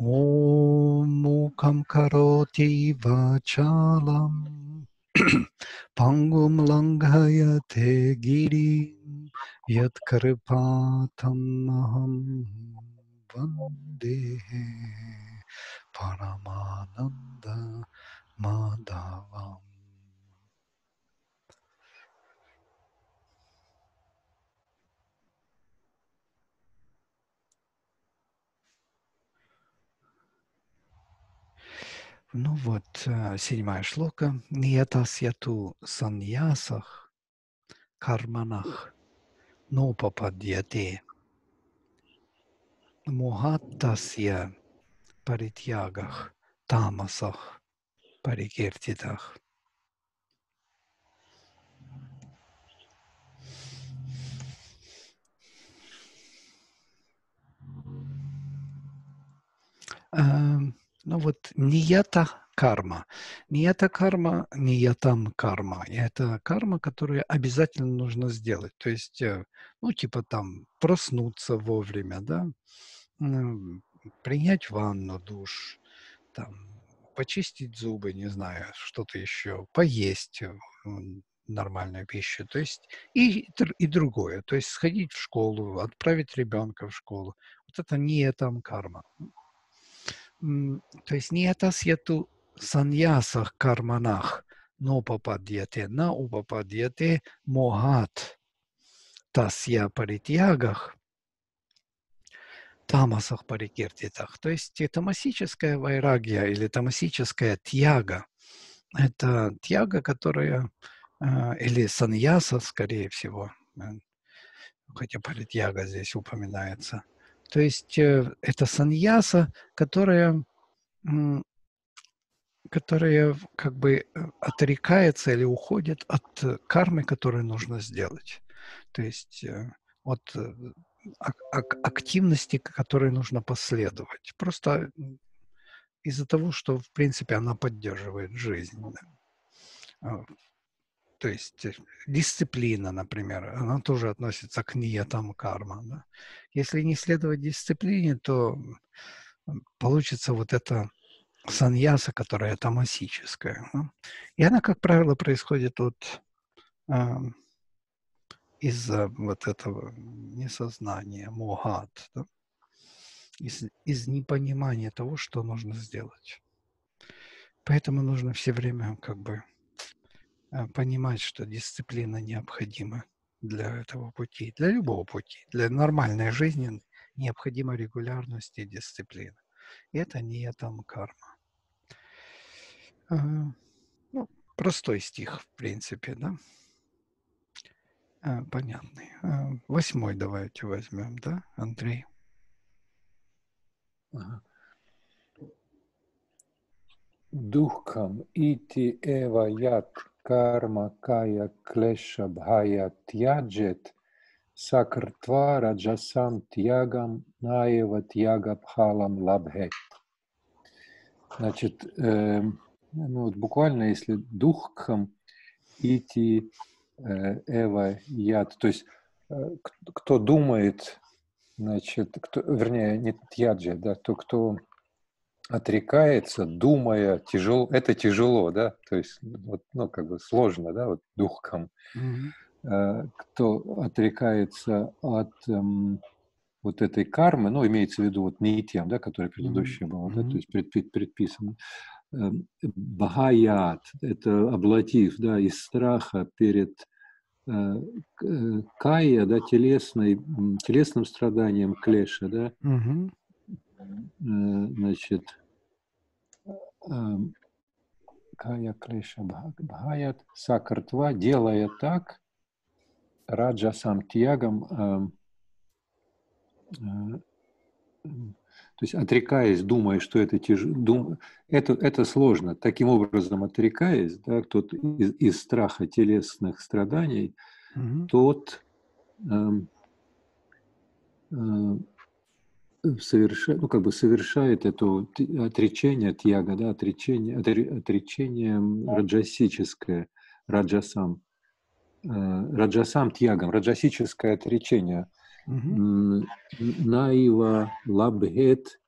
ॐ मूकं करोति वाचालं पङ्गुं लङ्घयते गिरिं यत्कृपातम् अहं वन्दे परमानन्दमाधवम् Ну вот, э, седьмая шлока. Ниятасьяту саньясах карманах нопападьяте мухаттасья паритьягах тамасах парикиртитах. Um, ну вот нията карма. Нията карма, ниятам карма. И это карма, которую обязательно нужно сделать. То есть, э, ну, типа там проснуться вовремя, да, принять ванну, душ, там, почистить зубы, не знаю, что-то еще, поесть э, нормальную пищу, то есть и, и другое, то есть сходить в школу, отправить ребенка в школу. Вот это не там карма то есть не это сьету саньясах карманах, но попадьяте на упопадьяте могат. Тасья паритьягах, тамасах парикиртитах. То есть тамасическая вайрагия или тамасическая тьяга – это тьяга, которая, или саньяса, скорее всего, хотя паритьяга здесь упоминается – то есть э, это саньяса, которая, которая как бы э, отрекается или уходит от э, кармы, которую нужно сделать. То есть от активности, которой нужно последовать. Просто из-за того, что, в принципе, она поддерживает жизнь. То есть дисциплина, например, она тоже относится к ниятам карма. Да? Если не следовать дисциплине, то получится вот эта саньяса, которая тамасическая. Да? И она, как правило, происходит от э, из-за вот этого несознания, мугат, да? из, из непонимания того, что нужно сделать. Поэтому нужно все время как бы Э, понимать, что дисциплина необходима для этого пути, для любого пути. Для нормальной жизни необходима регулярность и дисциплина. И это не там карма. Э, ну, простой стих, в принципе, да? Э, понятный. Восьмой давайте возьмем, да, Андрей? Духам ити эва ят karma kaya klesha bhaya tyajet sakartva rajasam tyagam наева тьяга пхалам лабхет. Значит, э, ну вот буквально, если духкам ити э, эва яд, то есть э, кто думает, значит, кто, вернее, не тьяджи, да, то, кто отрекается, думая, тяжело, это тяжело, да, то есть, вот, ну, как бы сложно, да, вот духом. Mm-hmm. Кто отрекается от эм, вот этой кармы, ну, имеется в виду вот не тем, да, которая предыдущая mm-hmm. была, да, то есть пред, пред, предписано. Эм, Бхаят – это облатив, да, из страха перед э, э, кая, да, телесной, телесным страданием клеша, да, mm-hmm. Значит, Эм, Кая Клеша Бхаят Сакартва, делая так, Раджа сам тьягом, эм, э, то есть отрекаясь, думая, что это тяжело, дум, это, это сложно. Таким образом, отрекаясь, да, тот из, из страха телесных страданий, угу. тот э, э, совершает, ну, как бы совершает это отречение тьяга, да, отречение, отречение раджасическое, раджасам, э, раджасам тьягом, раджасическое отречение. Наива лабхет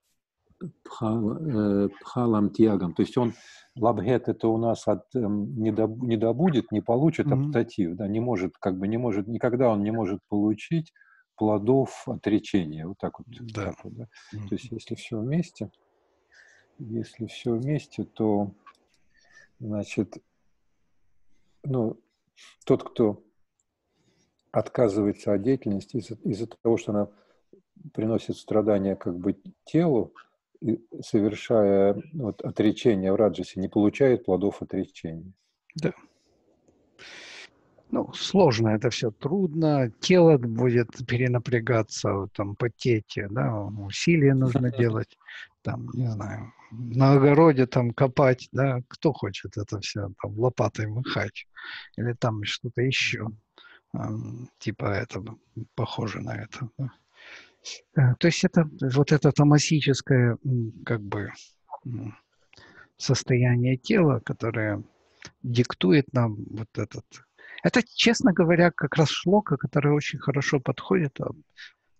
пхал, пхалам тягом. То есть он лабгет это у нас от, не, доб, не добудет, не получит оптатив, да, не может, как бы не может, никогда он не может получить плодов отречения. Вот так вот. Да. Так вот да. Mm-hmm. То есть если все вместе, если все вместе, то значит, ну, тот, кто отказывается от деятельности из-за, из того, что она приносит страдания как бы телу, и совершая вот, отречение в раджасе, не получает плодов отречения. Да. Ну, сложно это все, трудно. Тело будет перенапрягаться, там, потеть, да, усилия нужно делать, там, не знаю, на огороде там копать, да, кто хочет это все, там, лопатой махать, или там что-то еще, типа этого, похоже на это. Да. Э, то есть это вот это томасическое как бы состояние тела, которое диктует нам вот этот. Это, честно говоря, как раз шлока, которая очень хорошо подходит,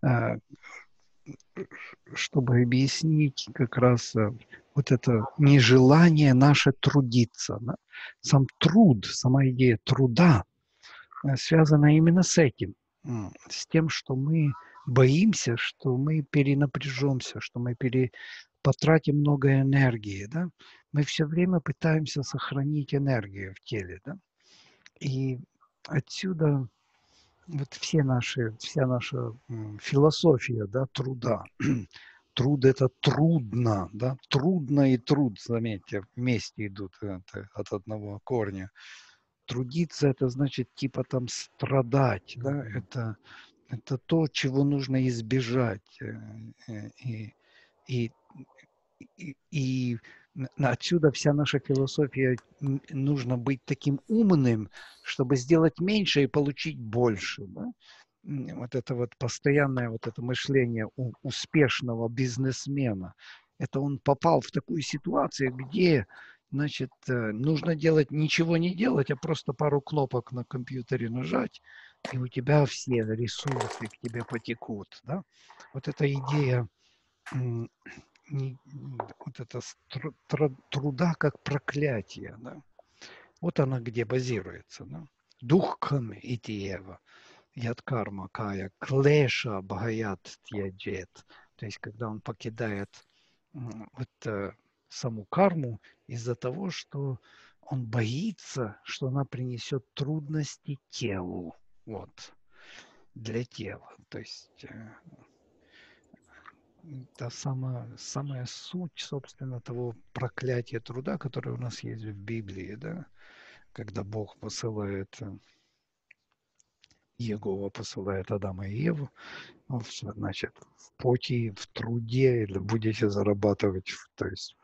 а, э, чтобы объяснить как раз э, вот это нежелание наше трудиться. Сам труд, сама идея труда связана именно с этим, с тем, что мы боимся, что мы перенапряжемся, что мы пере, потратим много энергии, да? Мы все время пытаемся сохранить энергию в теле, да? И отсюда вот все наши, вся наша философия, да, труда. Труд – это трудно, да, трудно и труд, заметьте, вместе идут это, от одного корня. Трудиться – это значит типа там страдать, да, это это то, чего нужно избежать. Э, э, и, и, и, и отсюда вся наша философия. Нужно быть таким умным, чтобы сделать меньше и получить больше. Да? Вот это вот постоянное вот это мышление успешного бизнесмена. Это он попал в такую ситуацию, где значит, э, нужно делать ничего не делать, а просто пару кнопок на компьютере нажать, и у тебя все ресурсы к тебе потекут, да? Вот эта идея не, вот это труда как проклятие, да? Вот она где базируется, да? Духкам итиева, яд карма кая, клеша бхаят тьяджет. То есть, когда он покидает вот э, саму карму из-за того, что он боится, что она принесет трудности телу. Вот. Для тела. То есть это самая, самая суть, собственно, того проклятия труда, которое у нас есть в Библии, да, когда Бог посылает, э, Егова посылает Адама и Еву, значит, в поте, в труде будете зарабатывать, то есть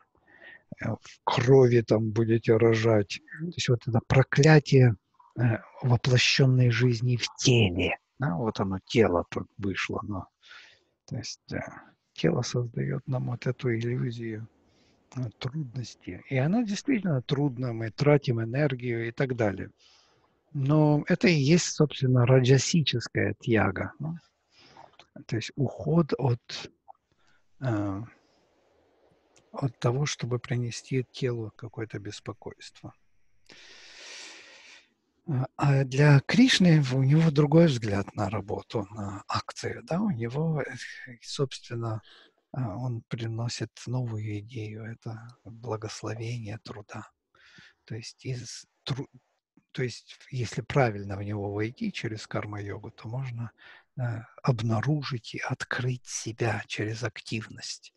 э, в крови там будете рожать. То есть вот это проклятие Э, воплощенной жизни в теле. Да, вот оно, тело вышло. Но, то есть тело создает нам вот эту иллюзию э, трудности. И она действительно трудна, мы тратим энергию и так далее. Но это и есть, собственно, раджасическая тяга. Да? То есть уход от, э, от того, чтобы принести телу какое-то беспокойство. А для Кришны у него другой взгляд на работу, на акции. Да? У него, э, собственно, а, он приносит новую идею. Это благословение труда. То есть, из, тру, то есть если правильно в него войти через карма-йогу, то можно э, обнаружить и открыть себя через активность.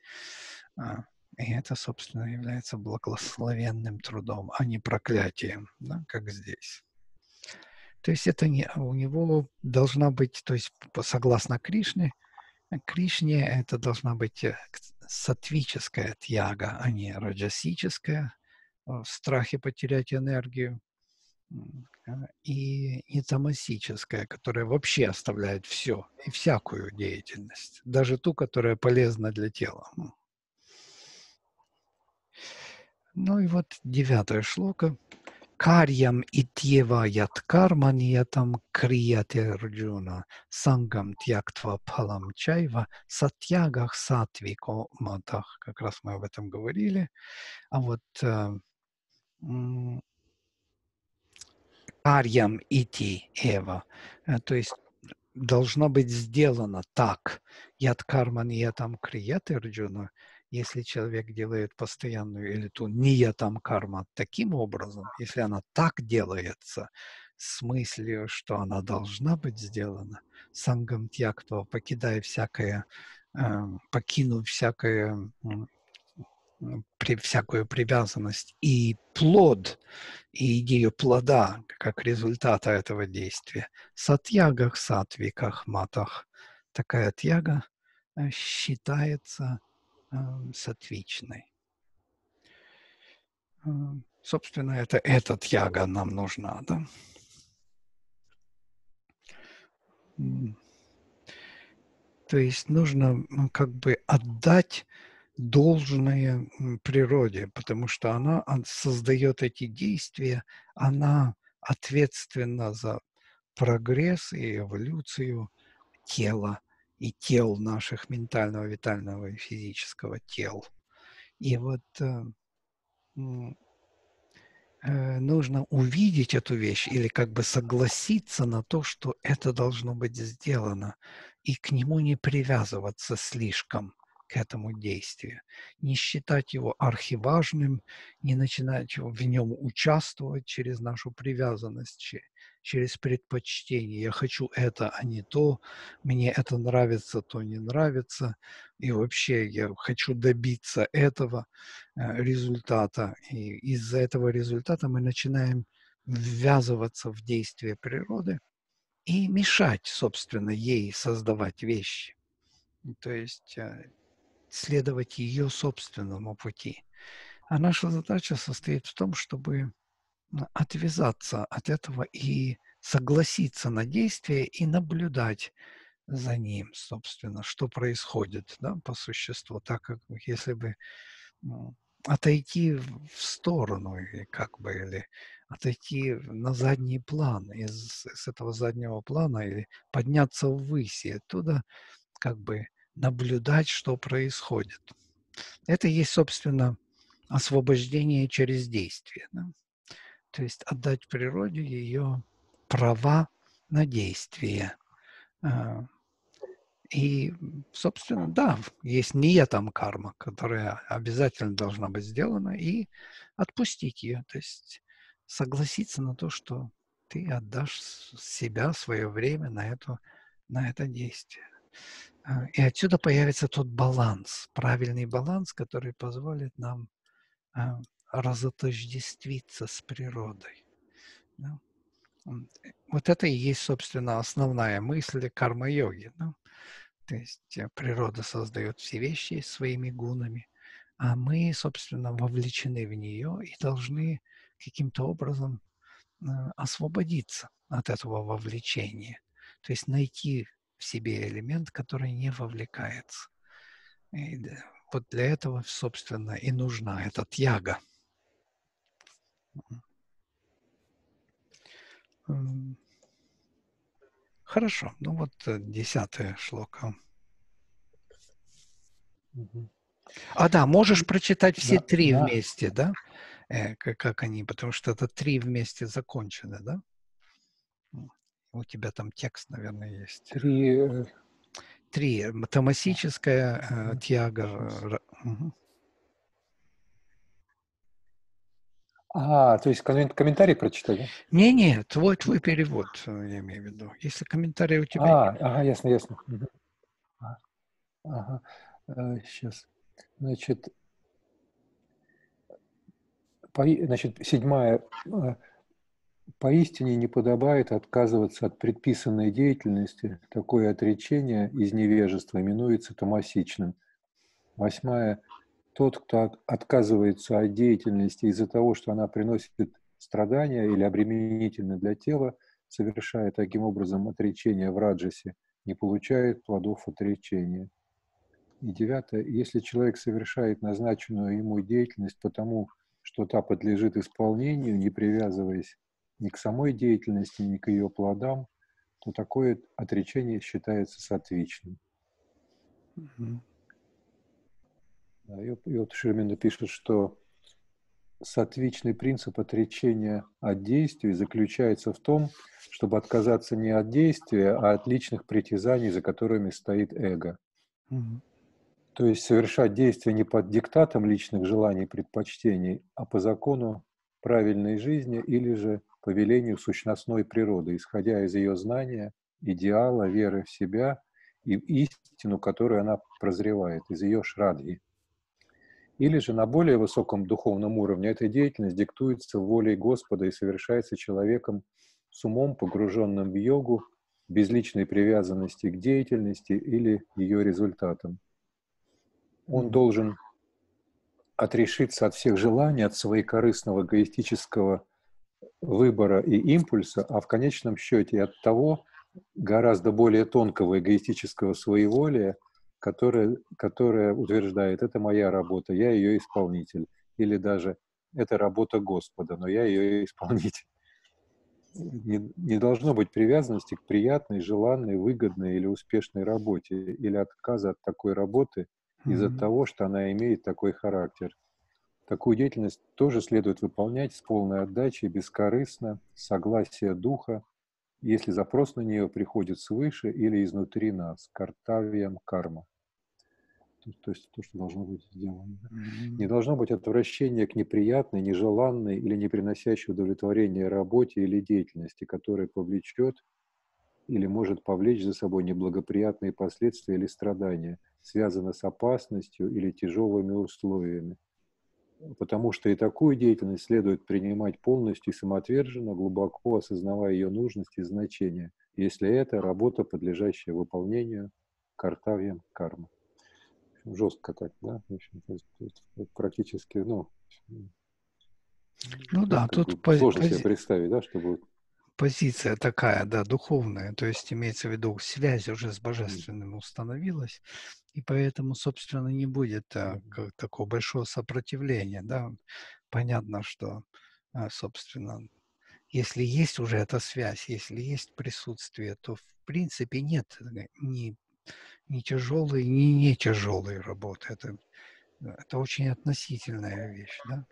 А, и это, собственно, является благословенным трудом, а не проклятием, да, как здесь. То есть это не, у него должна быть, то есть согласно Кришне, Кришне это должна быть э, сатвическая тьяга, а не раджасическая, в страхе потерять энергию, и не тамасическая, которая вообще оставляет все и всякую деятельность, даже ту, которая полезна для тела. Ну и вот девятая шлока. Карьям итьева ят карманиятам крияте рджуна сангам тьяктва палам чайва сатьягах сатвико матах. Как раз мы об этом говорили. А вот э, карьям ити эва, э, то есть должно быть сделано так. Яд карман ятам крият Арджуна, если человек делает постоянную или ту не там карма таким образом, если она так делается, с мыслью, что она должна быть сделана, сангам тьяктва, покидая всякое, э, покинув всякое при, всякую привязанность и плод, и идею плода как результата этого действия. Сатьягах, сатвиках, матах. Такая тьяга э, считается э, сатвичной. Э, собственно, это эта тьяга нам нужна, да? То есть нужно как бы отдать должное природе, потому что она создает эти действия, она ответственна за прогресс и эволюцию тела и тел наших ментального, витального и физического тел. И вот э, э, нужно увидеть эту вещь или как бы согласиться на то, что это должно быть сделано, и к нему не привязываться слишком к этому действию, не считать его архиважным, не начинать в нем участвовать через нашу привязанность, через предпочтение. Я хочу это, а не то, мне это нравится, то не нравится, и вообще я хочу добиться этого э, результата. И из-за этого результата мы начинаем ввязываться в действие природы и мешать, собственно, ей создавать вещи. То есть э, следовать ее собственному пути. А наша задача состоит в том, чтобы отвязаться от этого и согласиться на действие и наблюдать за ним, собственно, что происходит, да, по существу, так как если бы отойти в сторону, как бы, или отойти на задний план, из, из этого заднего плана, или подняться ввысь, и оттуда как бы наблюдать, что происходит. Это есть, собственно, освобождение через действие. Да? То есть отдать природе ее права на действие. А, и, собственно, да, есть не я там карма, которая обязательно должна быть сделана, и отпустить ее. То есть согласиться на то, что ты отдашь себя, свое время на, это на это действие. А, и отсюда появится тот баланс, правильный баланс, который позволит нам а, разотождествиться с природой. Да? Вот это и есть, собственно, основная мысль карма-йоги. Да? То есть э, природа создает все вещи своими гунами, а мы, собственно, вовлечены в нее и должны каким-то образом э, освободиться от этого вовлечения. То есть найти в себе элемент, который не вовлекается. И вот для этого, собственно, и нужна эта тяга. Хорошо. Ну вот э, десятая шлока. А да, можешь прочитать все да, три да. вместе, да? Э, как, как они, потому что это три вместе закончены, да? У тебя там текст, наверное, есть. Три. Э, Три. Томасическая э, тяга. Угу. А, то есть комментарий прочитали? Не-не, твой, твой перевод, э, я имею в виду. Если комментарий у тебя... А, ага, ясно, ясно. Ага, сейчас. Значит, по, значит, седьмая Поистине не подобает отказываться от предписанной деятельности, такое отречение из невежества именуется томасичным. Восьмая. Тот, кто отказывается от деятельности из-за того, что она приносит страдания или обременительна для тела, совершая таким образом отречение в раджасе, не получает плодов отречения. И девятое. Если человек совершает назначенную ему деятельность потому, что та подлежит исполнению, не привязываясь ни к самой деятельности, ни к ее плодам, то такое отречение считается сатвичным. Mm-hmm. И, вот Шермина пишет, что сатвичный принцип отречения от действий заключается в том, чтобы отказаться не от действия, а от личных притязаний, за которыми стоит эго. Mm-hmm. То есть совершать действия не под диктатом личных желаний и предпочтений, а по закону правильной жизни или же по велению сущностной природы, исходя из ее знания, идеала, веры в себя и истину, которую она прозревает, из ее шрадги. Или же на более высоком духовном уровне эта деятельность диктуется волей Господа и совершается человеком с умом, погруженным в йогу, без личной привязанности к деятельности или ее результатам. Он должен отрешиться от всех желаний, от своекорыстного эгоистического выбора и импульса, а в конечном счете от того гораздо более тонкого эгоистического своеволия, которое, которое утверждает, это моя работа, я ее исполнитель, или даже это работа Господа, но я ее исполнитель. Не, не должно быть привязанности к приятной, желанной, выгодной или успешной работе, или отказа от такой работы из-за mm-hmm. того, что она имеет такой характер. Такую деятельность тоже следует выполнять с полной отдачей, бескорыстно, согласия духа, если запрос на нее приходит свыше или изнутри нас, картавием карма. То, есть то, что должно быть сделано. Mm-hmm. Не должно быть отвращения к неприятной, нежеланной или не приносящей удовлетворения работе или деятельности, которая повлечет или может повлечь за собой неблагоприятные последствия или страдания, связанные с опасностью или тяжелыми условиями, потому что и такую деятельность следует принимать полностью и самоотверженно, глубоко осознавая ее нужность и значение, если это работа, подлежащая выполнению картавьем кармы. Жестко так, да? В общем, то есть, то есть практически, ну, ну да, тут сложно пози... себе представить, да, чтобы позиция такая, да, духовная, то есть имеется в виду связь уже с божественным установилась, и поэтому, собственно, не будет а, такого большого сопротивления, да. Понятно, что, а, собственно, если есть уже эта связь, если есть присутствие, то в принципе нет ни, ни тяжелой, ни не тяжелой работы. Это, это очень относительная вещь, да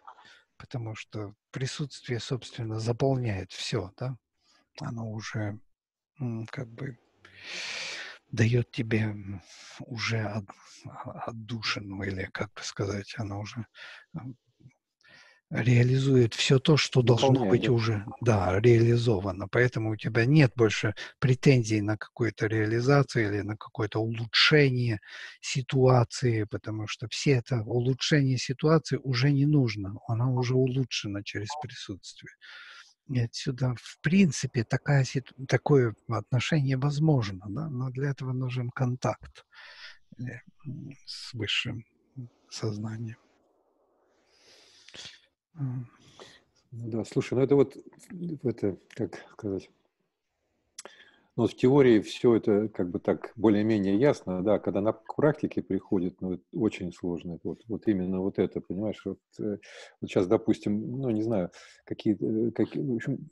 потому что присутствие, собственно, заполняет все, да оно уже как бы дает тебе уже от, отдушину, или, как бы сказать, оно уже реализует все то, что должно быть уже, да, реализовано. Поэтому у тебя нет больше претензий на какую-то реализацию или на какое-то улучшение ситуации, потому что все это улучшение ситуации уже не нужно, она уже улучшена через присутствие. И отсюда, в принципе, такая, такое отношение возможно, да? но для этого нужен контакт э, с высшим сознанием. Ну да, слушай, ну это вот, это, как сказать, ну, в теории все это как бы так более-менее ясно, да, когда на практике приходит, ну, очень сложно. Вот, вот именно вот это, понимаешь, вот, э, вот сейчас, допустим, ну, не знаю, какие, э, какие в общем,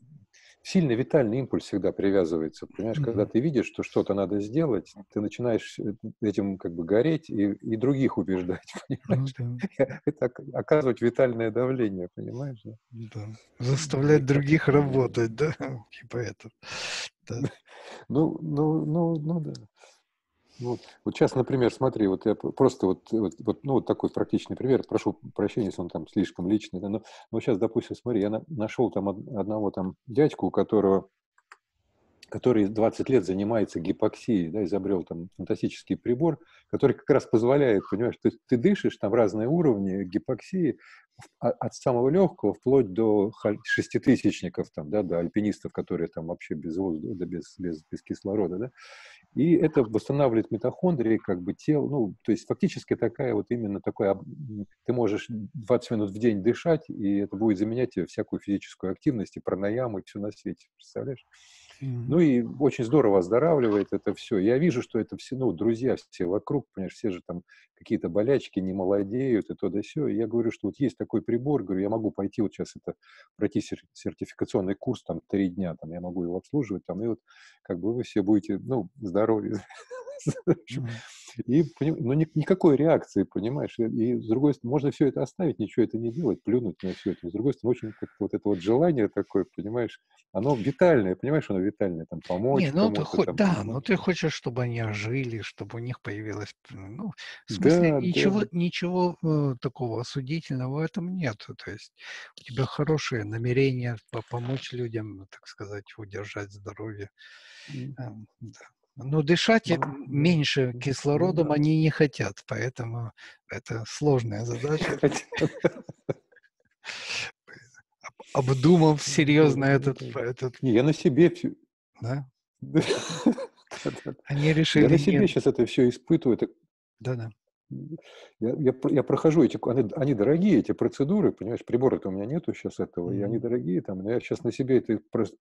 сильный витальный импульс всегда привязывается, понимаешь, mm-hmm. когда ты видишь, что что-то надо сделать, ты начинаешь э, этим как бы гореть и, и других убеждать, понимаешь? Mm-hmm. Это оказывать витальное давление, понимаешь? Да? да. Заставлять других работать, да, типа это. Да. Ну, ну, ну, ну да. Вот, вот сейчас, например, смотри, вот я просто вот, вот, вот, ну, вот такой практичный пример, прошу прощения, если он там слишком личный, но, но сейчас, допустим, смотри, я на, нашел там одного там дядьку, у которого который 20 лет занимается гипоксией, да, изобрел там фантастический прибор, который как раз позволяет, понимаешь, ты, ты дышишь там разные уровни гипоксии, от самого легкого вплоть до шеститысячников, там, да, до альпинистов, которые там вообще без воздуха, да, без, без, без кислорода, да, и это восстанавливает митохондрии, как бы тело, ну, то есть фактически такая вот именно такой, ты можешь 20 минут в день дышать, и это будет заменять тебе всякую физическую активность и пранаяму, и все на свете, представляешь? Ну и очень здорово оздоравливает это все. Я вижу, что это все, ну, друзья все вокруг, понимаешь, все же там какие-то болячки, не молодеют и то да все. Я говорю, что вот есть такой прибор, говорю, я могу пойти вот сейчас это, пройти сертификационный курс там три дня, там я могу его обслуживать, там, и вот как бы вы все будете, ну, здоровы. И, ну, ни, никакой реакции, понимаешь? И, с другой стороны, можно все это оставить, ничего это не делать, плюнуть на все это. С другой стороны, очень как вот это вот желание такое, понимаешь, оно витальное, понимаешь, оно витальное, там, помочь Не, ну, ты хо- там, да, но ты хочешь, чтобы они ожили, чтобы у них появилось, ну, в смысле, да, ничего, да. ничего э, такого осудительного в этом нет. То есть у тебя хорошее намерение помочь людям, так сказать, удержать здоровье. Mm. Да. Но дышать ну, меньше кислородом ну, они не хотят, поэтому это сложная задача. Обдумав серьезно этот, этот... Не, я на себе... Да? Они решили... Я на себе сейчас это все испытываю. Да-да. Я, я, я прохожу эти, они, они дорогие, эти процедуры, понимаешь, прибора-то у меня нету сейчас этого, mm-hmm. и они дорогие, там, но я сейчас на себе это,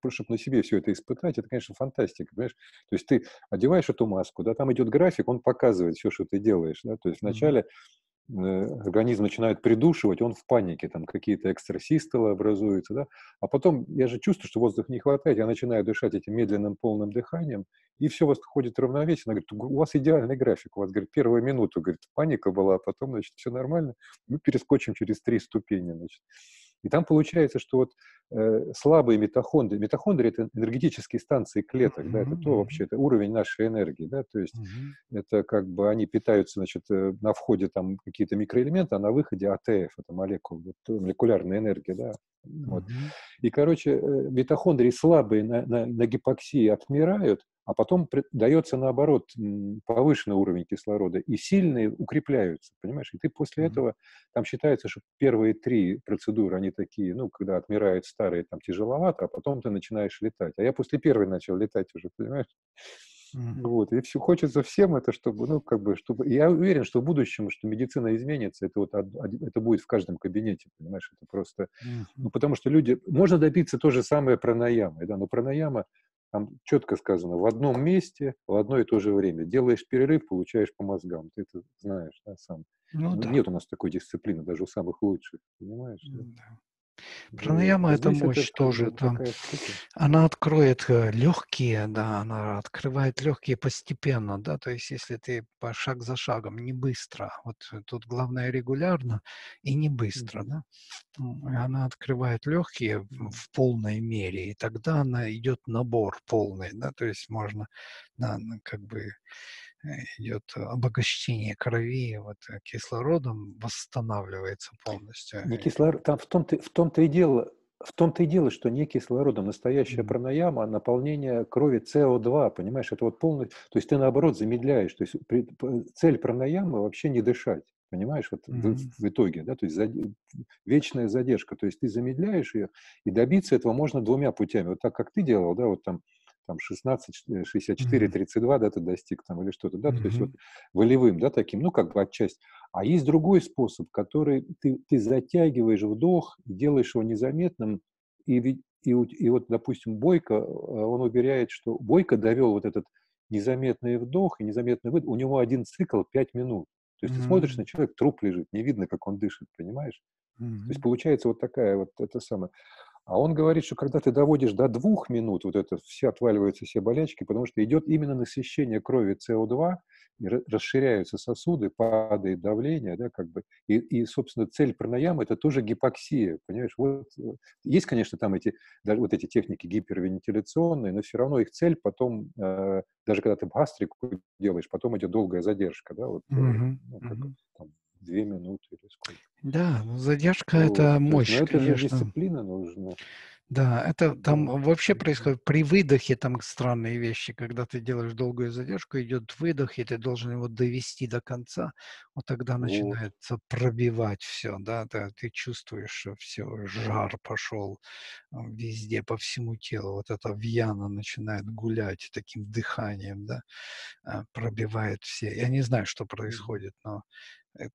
чтобы на себе все это испытать, это, конечно, фантастика, понимаешь, то есть ты одеваешь эту маску, да, там идет график, он показывает все, что ты делаешь, да, то есть вначале mm-hmm организм начинает придушивать, он в панике, там какие-то экстрасистолы образуются, да, а потом я же чувствую, что воздуха не хватает, я начинаю дышать этим медленным полным дыханием, и все у вас ходит равновесие, она говорит, у вас идеальный график, у вас, говорит, первую минуту, говорит, паника была, а потом, значит, все нормально, мы перескочим через три ступени, значит. И там получается, что вот э, слабые митохондрии, митохондрии это энергетические станции клеток, mm-hmm. да, это то вообще, это уровень нашей энергии, да, то есть mm-hmm. это как бы они питаются, значит, э, на входе там какие-то микроэлементы, а на выходе АТФ, это молекула, вот, молекулярная энергия, да, вот. Mm-hmm. И, короче, э, митохондрии слабые на, на, на гипоксии отмирают, а потом дается, наоборот, повышенный уровень кислорода, и сильные укрепляются, понимаешь? И ты после mm-hmm. этого, там считается, что первые три процедуры, они такие, ну, когда отмирают старые, там тяжеловато, а потом ты начинаешь летать. А я после первой начал летать уже, понимаешь? Mm-hmm. Вот, и все хочется всем это, чтобы, ну, как бы, чтобы... Я уверен, что в будущем, что медицина изменится, это вот это будет в каждом кабинете, понимаешь, это просто... Mm-hmm. Ну, потому что люди... Можно добиться то же самое пранаямой, да, но пранаяма, там четко сказано, в одном месте, в одно и то же время. Делаешь перерыв, получаешь по мозгам. Ты это знаешь, да, сам. Ну, да. Нет у нас такой дисциплины, даже у самых лучших, понимаешь? Да. Пранаяма – это мощь это тоже. Там, она откроет э, легкие, да, она открывает легкие постепенно, да, то есть если ты по шаг за шагом, не быстро, вот тут главное регулярно и не быстро, да, она открывает легкие в, полной мере, и тогда она идет набор полный, да, то есть можно, да, как бы Э, идет обогащение крови вот, э, кислородом, восстанавливается полностью. Не кислород, там в том-то, в том-то и дело, в том-то и дело, что не кислородом. Настоящая пранаяма – наполнение крови СО2, понимаешь? Это вот полностью... То есть ты, наоборот, замедляешь. То есть при, цель пранаямы вообще не дышать, понимаешь? Вот mm-hmm. в, в итоге, да? То есть зад... вечная задержка. То есть ты замедляешь ее, и добиться этого можно двумя путями. Вот так, как ты делал, да, вот там там 16, 64, 32, да, ты достиг там или что-то, да, mm-hmm. то есть вот волевым, да, таким, ну, как бы отчасти. А есть другой способ, который ты, ты затягиваешь вдох, делаешь его незаметным, и, и, и вот, допустим, Бойко, э, он уверяет, что Бойко довел вот этот незаметный вдох и незаметный выдох, у него один цикл 5 минут. То есть mm-hmm. ты смотришь на человека, труп лежит, не видно, как он дышит, понимаешь? Mm-hmm. То есть получается вот такая вот это самое. А он говорит, что когда ты доводишь до двух минут, вот это все отваливаются все болячки, потому что идет именно насыщение крови СО2, расширяются сосуды, падает давление, да, как бы, и, и собственно, цель пранаямы – это тоже гипоксия, понимаешь, вот, есть, конечно, там эти, даже вот эти техники гипервентиляционные, но все равно их цель потом, э, даже когда ты гастрику делаешь, потом идет долгая задержка, да, вот, mm-hmm. ну, как, там, две минуты или сколько. Да, ну, задержка ну, это мощь, но это конечно. же дисциплина нужна. Да, это там вообще происходит при выдохе там странные вещи, когда ты делаешь долгую задержку, идет выдох, и ты должен его довести до конца, вот тогда начинается вот. пробивать все, да, ты, ты чувствуешь, что все, жар пошел а, везде, по всему телу, вот эта вьяна начинает гулять таким дыханием, да, а, пробивает все. Я не знаю, что происходит, но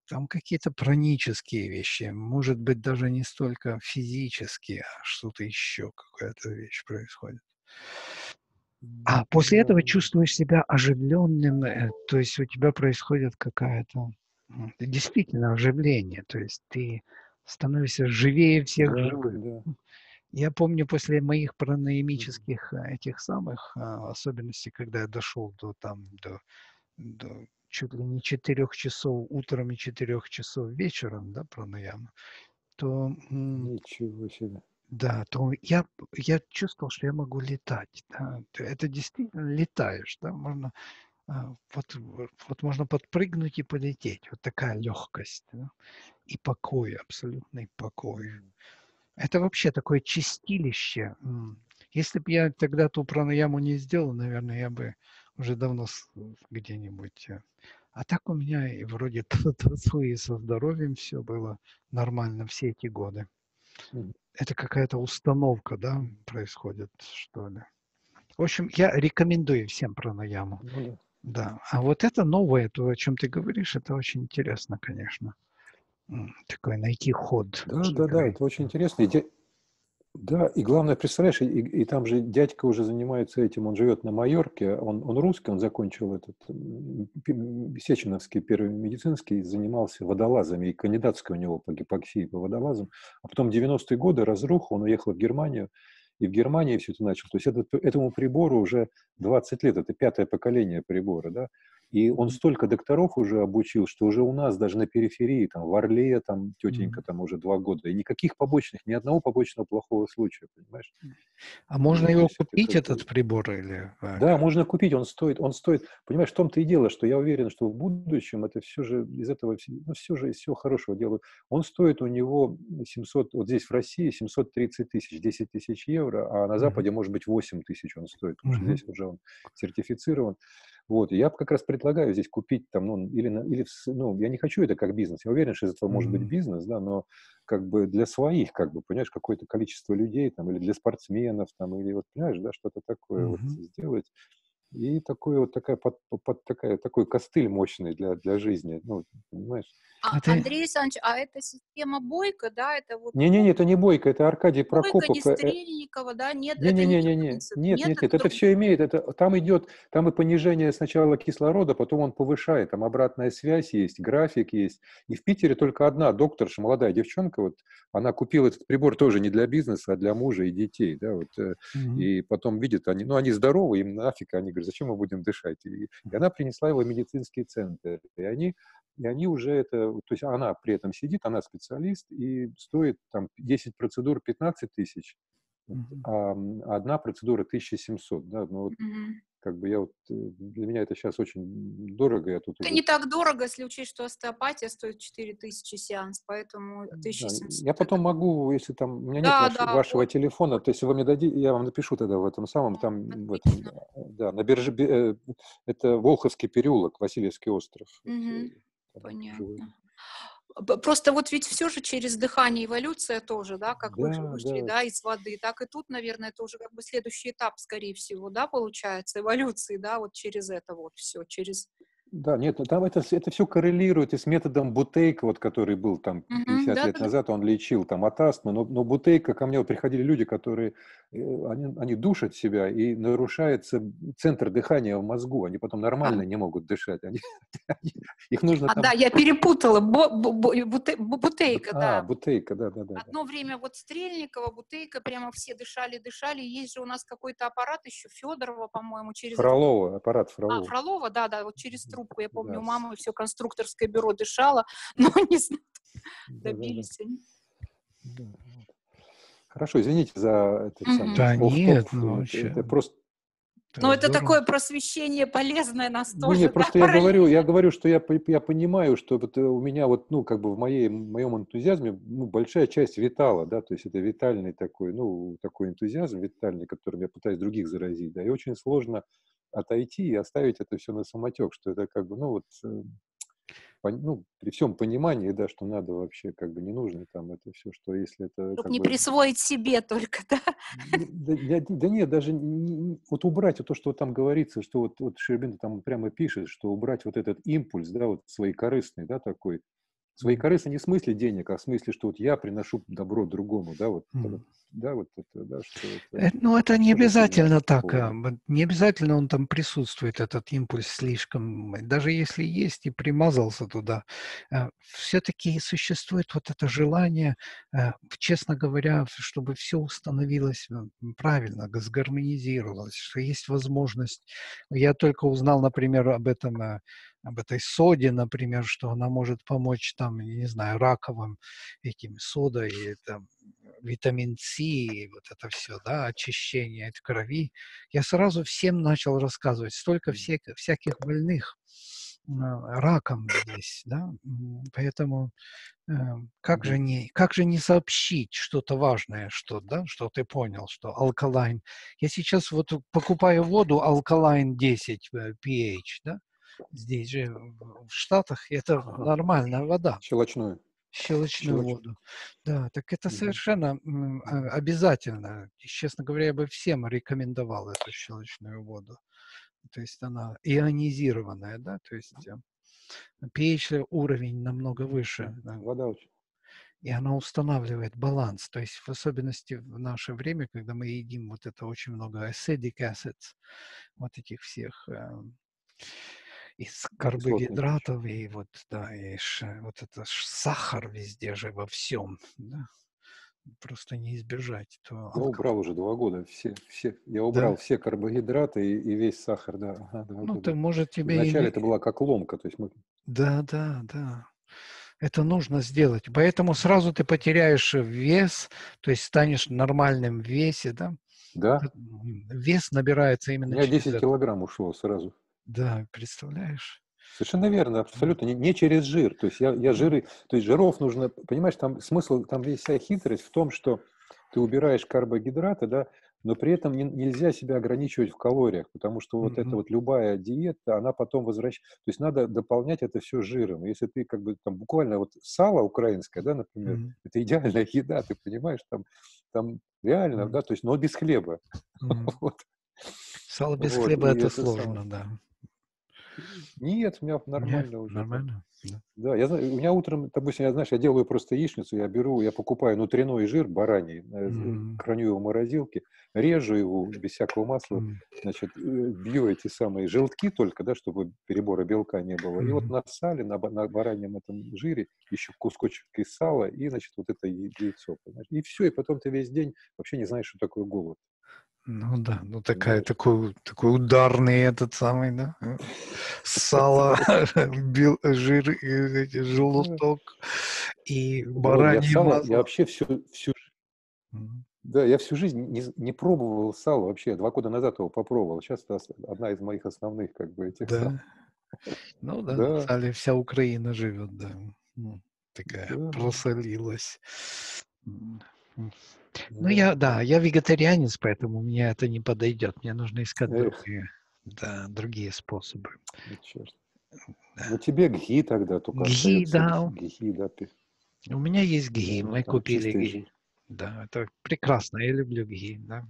там какие-то пранические вещи, может быть, даже не столько физические, а что-то еще, какая-то вещь происходит. А после этого чувствуешь себя оживленным, э, то есть у тебя происходит какая-то действительно оживление, то есть ты становишься живее всех да, живых. Да. Я помню после моих пранаемических э, этих самых а, особенностей, когда я дошел до там до, до чуть ли не четырех часов утром и четырех часов вечером, да, пранаяма, то... Ничего себе. Да, то я, я чувствовал, что я могу летать. Да. Это действительно летаешь, да, можно а, вот, вот можно подпрыгнуть и полететь. Вот такая легкость да? и покой, абсолютный покой. Это вообще такое чистилище. Если бы я тогда ту пранаяму не сделал, наверное, я бы уже давно где-нибудь... Э, а так у меня и вроде и со здоровьем все было нормально все эти годы. Это какая-то установка, да, происходит, что ли. В общем, я рекомендую всем пранаяму. Ну, да. А вот это новое, то, о чем ты говоришь, это очень интересно, конечно. Такой найти ход. Да, да, да, это очень интересно. Да, и главное, представляешь, и, и там же дядька уже занимается этим, он живет на Майорке, он, он русский, он закончил этот Сеченовский первый медицинский, занимался водолазами, и кандидатская у него по гипоксии по водолазам. А потом 90-е годы разруха, он уехал в Германию, и в Германии все это начал. То есть этот, этому прибору уже 20 лет, это пятое поколение прибора, да. И он столько докторов уже обучил, что уже у нас даже на периферии, там, в Орле, там, тетенька там уже два года, и никаких побочных, ни одного побочного плохого случая, понимаешь? А можно ну, его купить, это, этот прибор? Или... Да, можно купить, он стоит, он стоит, понимаешь, в том-то и дело, что я уверен, что в будущем это все же, из этого, ну, все же из всего хорошего делают. Он стоит у него 700, вот здесь в России 730 тысяч, 10 тысяч евро, а на Западе, mm-hmm. может быть, 8 тысяч он стоит, потому mm-hmm. что здесь уже он сертифицирован. Вот, и я как раз предлагаю здесь купить там, ну, или, или, ну, я не хочу это как бизнес, я уверен, что из этого mm-hmm. может быть бизнес, да, но как бы для своих, как бы, понимаешь, какое-то количество людей, там, или для спортсменов, там, или вот, понимаешь, да, что-то такое mm-hmm. вот сделать. И такой вот такая, под, под, такая, такой костыль мощный для, для жизни, ну, понимаешь? А, это... Андрей Александрович, а это система Бойко, да? Это вот... Не-не-не, это не Бойко, это Аркадий Прокопов. Бойко, не э, Стрельникова, да? Нет, не, не, не, не, не. Нет, нет, нет, нет, это все имеет, это, там идет, там и понижение сначала кислорода, потом он повышает, там обратная связь есть, график есть. И в Питере только одна докторша, молодая девчонка, вот, она купила этот прибор тоже не для бизнеса, а для мужа и детей, да, вот, mm-hmm. и потом видит, они, ну, они здоровы, им нафиг, они говорят, зачем мы будем дышать? И, и она принесла его в медицинский центр, и они и они уже это, то есть она при этом сидит, она специалист, и стоит там 10 процедур 15 тысяч, mm-hmm. а одна процедура 1700, да, ну вот mm-hmm. как бы я вот, э, для меня это сейчас очень дорого, я тут Это уже... не так дорого, если учесть, что остеопатия стоит 4000 сеанс, поэтому 1700. Да, я потом могу, если там, у меня да, нет да, вашего вот. телефона, то есть вы мне дадите, я вам напишу тогда в этом самом, там, в этом, да, на Берже, э, это Волховский переулок, Васильевский остров. Mm-hmm. Понятно. Просто вот ведь все же через дыхание эволюция тоже, да, как да, вы вышли, да. да, из воды, так и тут, наверное, это уже как бы следующий этап, скорее всего, да, получается, эволюции, да, вот через это вот все, через да, нет, ну там это, это все коррелирует и с методом Бутейка, вот, который был там 50 mm-hmm, лет да, назад, он лечил там от астмы, но, но Бутейка, ко мне приходили люди, которые, э, они, они душат себя, и нарушается центр дыхания в мозгу, они потом нормально а. не могут дышать, они, их нужно а, там... Да, я перепутала, бо, бо, бо, Бутейка, а, да. Бутейка, да, да, да. Одно да. время вот Стрельникова, Бутейка, прямо все дышали, дышали, есть же у нас какой-то аппарат еще, Федорова, по-моему, через... Фролова, аппарат Фролова. А, Фролова, да, да, вот через трубку трубку. Я помню, да. у мамы все конструкторское бюро дышало, но не знаю, добились они. Хорошо, извините за это. Mm-hmm. Да нет, ну, это просто но это такое просвещение полезное нас тоже. Нет, просто я говорю, я говорю, что я, я понимаю, что вот у меня вот, ну, как бы в моей, моем энтузиазме ну, большая часть витала, да, то есть это витальный такой, ну, такой энтузиазм витальный, которым я пытаюсь других заразить, да, и очень сложно отойти и оставить это все на самотек, что это как бы, ну вот, э, ну, при всем понимании, да, что надо вообще, как бы не нужно там это все, что если это... Чтобы не бы, присвоить себе только, да? Да, да, да нет, даже не, вот убрать вот то, что там говорится, что вот, вот Шербин там прямо пишет, что убрать вот этот импульс, да, вот своей корыстный, да, такой, Свои корысты не в смысле денег, а в смысле, что вот я приношу добро другому, да, вот, Мгм. да, вот это, да, что это. Э, Ну, это не обязательно так. а, Не обязательно он там присутствует, этот импульс слишком. Даже если есть и примазался туда, все-таки существует вот это желание, э, честно говоря, чтобы все установилось правильно, сгармонизировалось, что есть возможность. Я только узнал, например, об этом, об этой соде, например, что она может помочь там, не знаю, раковым этим сода и там витамин С, и вот это все, да, очищение от крови. Я сразу всем начал рассказывать. Столько всяких, всяких больных э, раком здесь, да, поэтому э, как же не, как же не сообщить что-то важное, что, да, что ты понял, что алкалайн. Я сейчас вот покупаю воду алкалайн 10 э, pH, да, здесь же в Штатах это Ага. нормальная вода Щелочную. щелочную Щелочь. воду. Да, так это Мгм. совершенно а, обязательно. И, честно говоря, я бы всем рекомендовал эту щелочную воду. То есть она ионизированная, да, то есть э, pH уровень намного выше, Вода очень. и она устанавливает баланс. То есть в особенности в наше время, когда мы едим вот это очень много acidic acids, вот этих всех э, из Кислотных карбогидратов и вот, да, и ш- вот это сахар везде же во всем, да, просто не избежать. То Я алко- убрал уже два года все, все. Я Да? убрал все карбогидраты и, и весь сахар, да. Ага, Ну, года. ты, может, тебе и Вначале не... это была как ломка, то есть мы Да, да, да. Это нужно сделать. Поэтому сразу ты потеряешь вес, то есть станешь в нормальном весе, да. Да, м, Вес набирается у именно меня через 10 это. килограмм ушло сразу. Да, представляешь? Совершенно верно, абсолютно. Не, не через жир. То есть я, я жиры, то есть жиров нужно, понимаешь, там смысл, там весь вся хитрость в том, что ты убираешь карбогидраты, да, но при этом не- нельзя себя ограничивать в калориях, потому что вот эта Мгм. вот любая диета, она потом возвращается, то есть надо дополнять это все жиром. Если ты как бы там буквально вот сало украинское, да, например, Мгм. это идеальная еда, ты понимаешь, там, там реально, Мгм. да, то есть, но без хлеба. Мгм. Вот. Сало без Вот, хлеба это это сложно, да. Нет, у меня нормально уже. там. Нормально. да. Да, я знаю, у меня утром, допустим, я, знаешь, я делаю просто яичницу, я беру, я покупаю внутренний жир бараний, Мгм. храню его в морозилке, режу его без всякого масла, М. значит, э, бью эти самые желтки только, да, чтобы перебора белка не было. И вот на сале, на, на бараньем этом жире еще кусочек из сала и, значит, вот это яйцо, понимаешь? И все, и потом ты весь день вообще не знаешь, что такое голод. Ну да, ну такая, такой, такой ударный этот самый, да, сало, бел- жир, э, желток и Володя, я баранье сало, я вообще всю, всю. Да, я всю жизнь не, не пробовал сало вообще. Два года назад его попробовал. Сейчас это одна из моих основных как бы этих сал. Да, ну да, Да, сале вся Украина живет, да, такая да, просолилась. Ну да. я, да, я вегетарианец, поэтому мне это не подойдет. Мне нужно искать Эх, другие, да, другие способы. черт. Да. Ну тебе гги тогда только остается да, гги, да, пи- у меня есть да, мы там купили гги. жир. Да, это прекрасно, я люблю гги, да.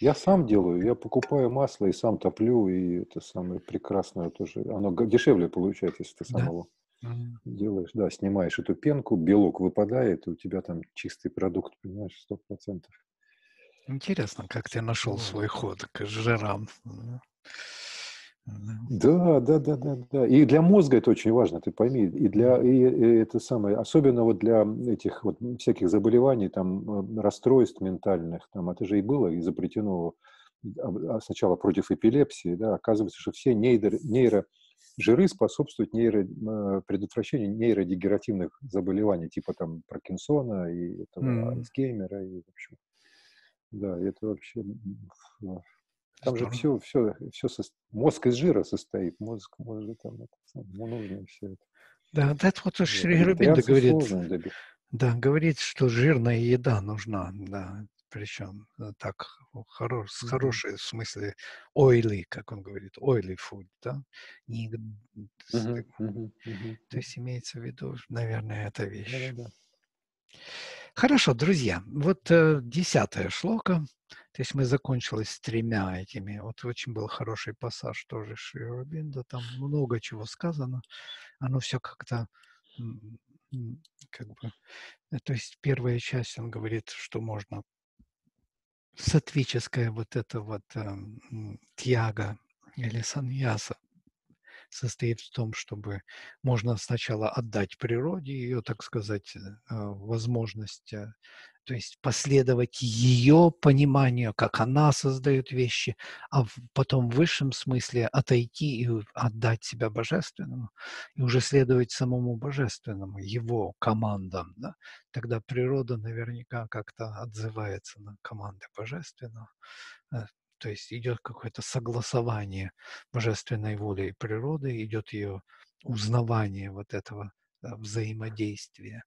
Я сам делаю, я покупаю масло и сам топлю, и это самое прекрасное тоже. Оно дешевле получается, если ты сам Да. его делаешь. Да, снимаешь эту пенку, белок выпадает, и у тебя там чистый продукт, понимаешь, сто процентов. Интересно, как ты нашел свой ход к жирам. да. Да. Да, да, да. И для мозга это очень важно, ты пойми. И для и, и это самое, особенно вот для этих вот всяких заболеваний, там э, расстройств ментальных, там это же и было изобретено а, а, сначала против эпилепсии, да, оказывается, что все нейро, нейрожиры способствуют нейро, э, предотвращению нейродегенеративных заболеваний, типа там Паркинсона и этого М, Альцгеймера, и в общем, да, это вообще ф- там же все, все, все мозг из жира состоит, мозг, мозг там, это, нужно все это. Да, это вот Вот. Шри Грабинда говорит, да, говорит, что жирная еда нужна, да, причем э, так хорош, с хорошей в смысле oily, как он говорит, oily food, да, не, мгм, мгм, то есть имеется в виду, наверное, эта вещь. Да-да-да. Хорошо, друзья, вот э, десятая шлока, то есть мы закончили с тремя этими. Вот очень был хороший пассаж тоже Шри Рабинда, там много чего сказано. Оно все как-то как бы, э, то есть первая часть, он говорит, что можно сатвическое вот это вот э, тьяга или саньяса состоит в том, чтобы можно сначала отдать природе ее, так сказать, э, возможность э, то есть последовать ее пониманию, как она создает вещи, а потом в высшем смысле отойти и отдать себя божественному, и уже следовать самому божественному, его командам. Да? Тогда природа наверняка как-то отзывается на команды божественного. Э, то есть идет какое-то согласование божественной воли и природы, идет ее узнавание вот этого да, взаимодействия.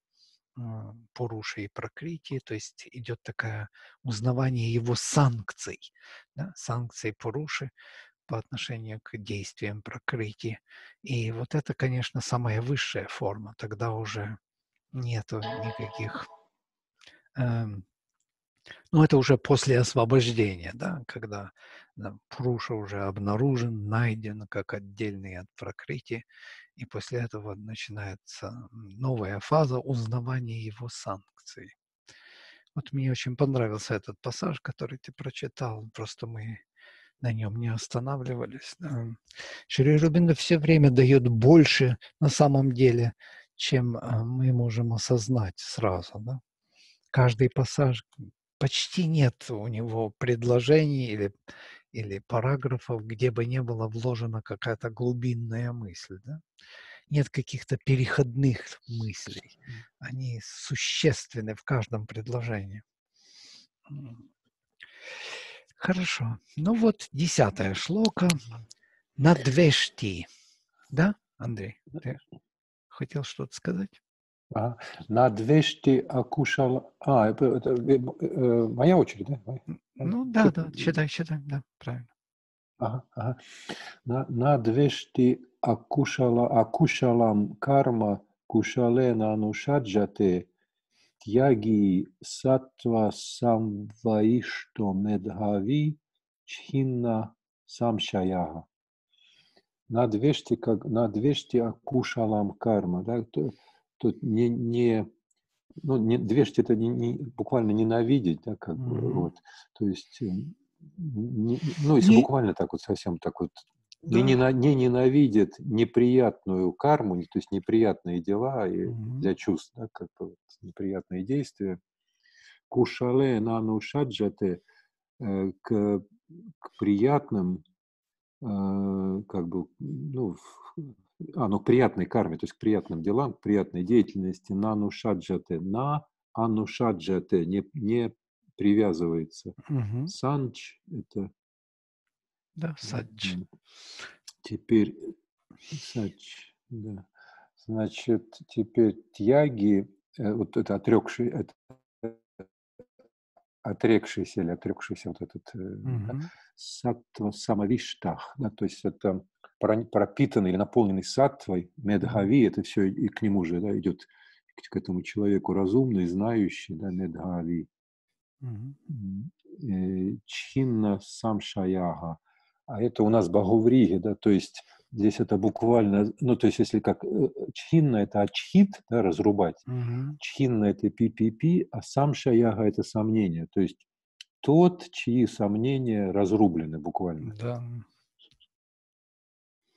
А, Пуруши и Прокрити, то есть идет такое узнавание его санкций, да, санкций Пуруши по отношению к действиям Прокрити. И вот это, конечно, самая высшая форма. Тогда уже нету никаких... Эм, ну, это уже после освобождения, да, когда да, Пуруша уже обнаружен, найден как отдельный от Прокрити, и после этого начинается новая фаза узнавания его санкций. Вот мне очень понравился этот пассаж, который ты прочитал. Просто мы на нем не останавливались. Шри Рубинда все время дает больше на самом деле, чем а, мы можем осознать сразу. Да? Каждый пассаж почти нет у него предложений или, или параграфов, где бы не была вложена какая-то глубинная мысль. Да? нет каких-то переходных мыслей. Они существенны в каждом предложении. Хорошо. Ну вот, десятая шлока. Надвешти. Да, Андрей? Ты хотел что-то сказать? А, Надвешти акушал... А, это, это, это э, моя очередь, да? Ну да, да, читай, читай, да, правильно. Ага, ага. Надвешти акушала, акушалам карма кушалена анушаджате тяги сатва самваишто медхави чхинна самшаяга. Надвешти, как, надвешти акушалам карма. Да, тут, не, не, ну, не, двешти это не, не, буквально ненавидеть, да, как бы, mm-hmm. вот. То есть, не, ну, если не... буквально так вот совсем так вот да. не, не ненавидит неприятную карму, то есть неприятные дела и угу. для чувств, да, как бы вот, неприятные действия. Кушале нану шаджате э, к, к приятным, э, как бы, ну, а, ну, к приятной карме, то есть к приятным делам, к приятной деятельности, нану шаджате, на анушаджате, не, не привязывается. Угу. Санч – это да, садж. Теперь садж, да. Значит, теперь тьяги, э, вот это отрекший, это отрекшийся или отрекшийся вот этот угу. да, саттва самовиштах, да, то есть это пропитанный или наполненный саттвой, медгави, это все и к нему же да, идет к этому человеку разумный, знающий, да, медгави. Угу. Чинна самшаяга – а это у нас Бхагавриги, да, то есть здесь это буквально, ну, то есть если как э, чхинна – это ачхит, да, разрубать, чхинна – это пи-пи-пи, а сам шаяга – это сомнение, то есть тот, чьи сомнения разрублены буквально. Да.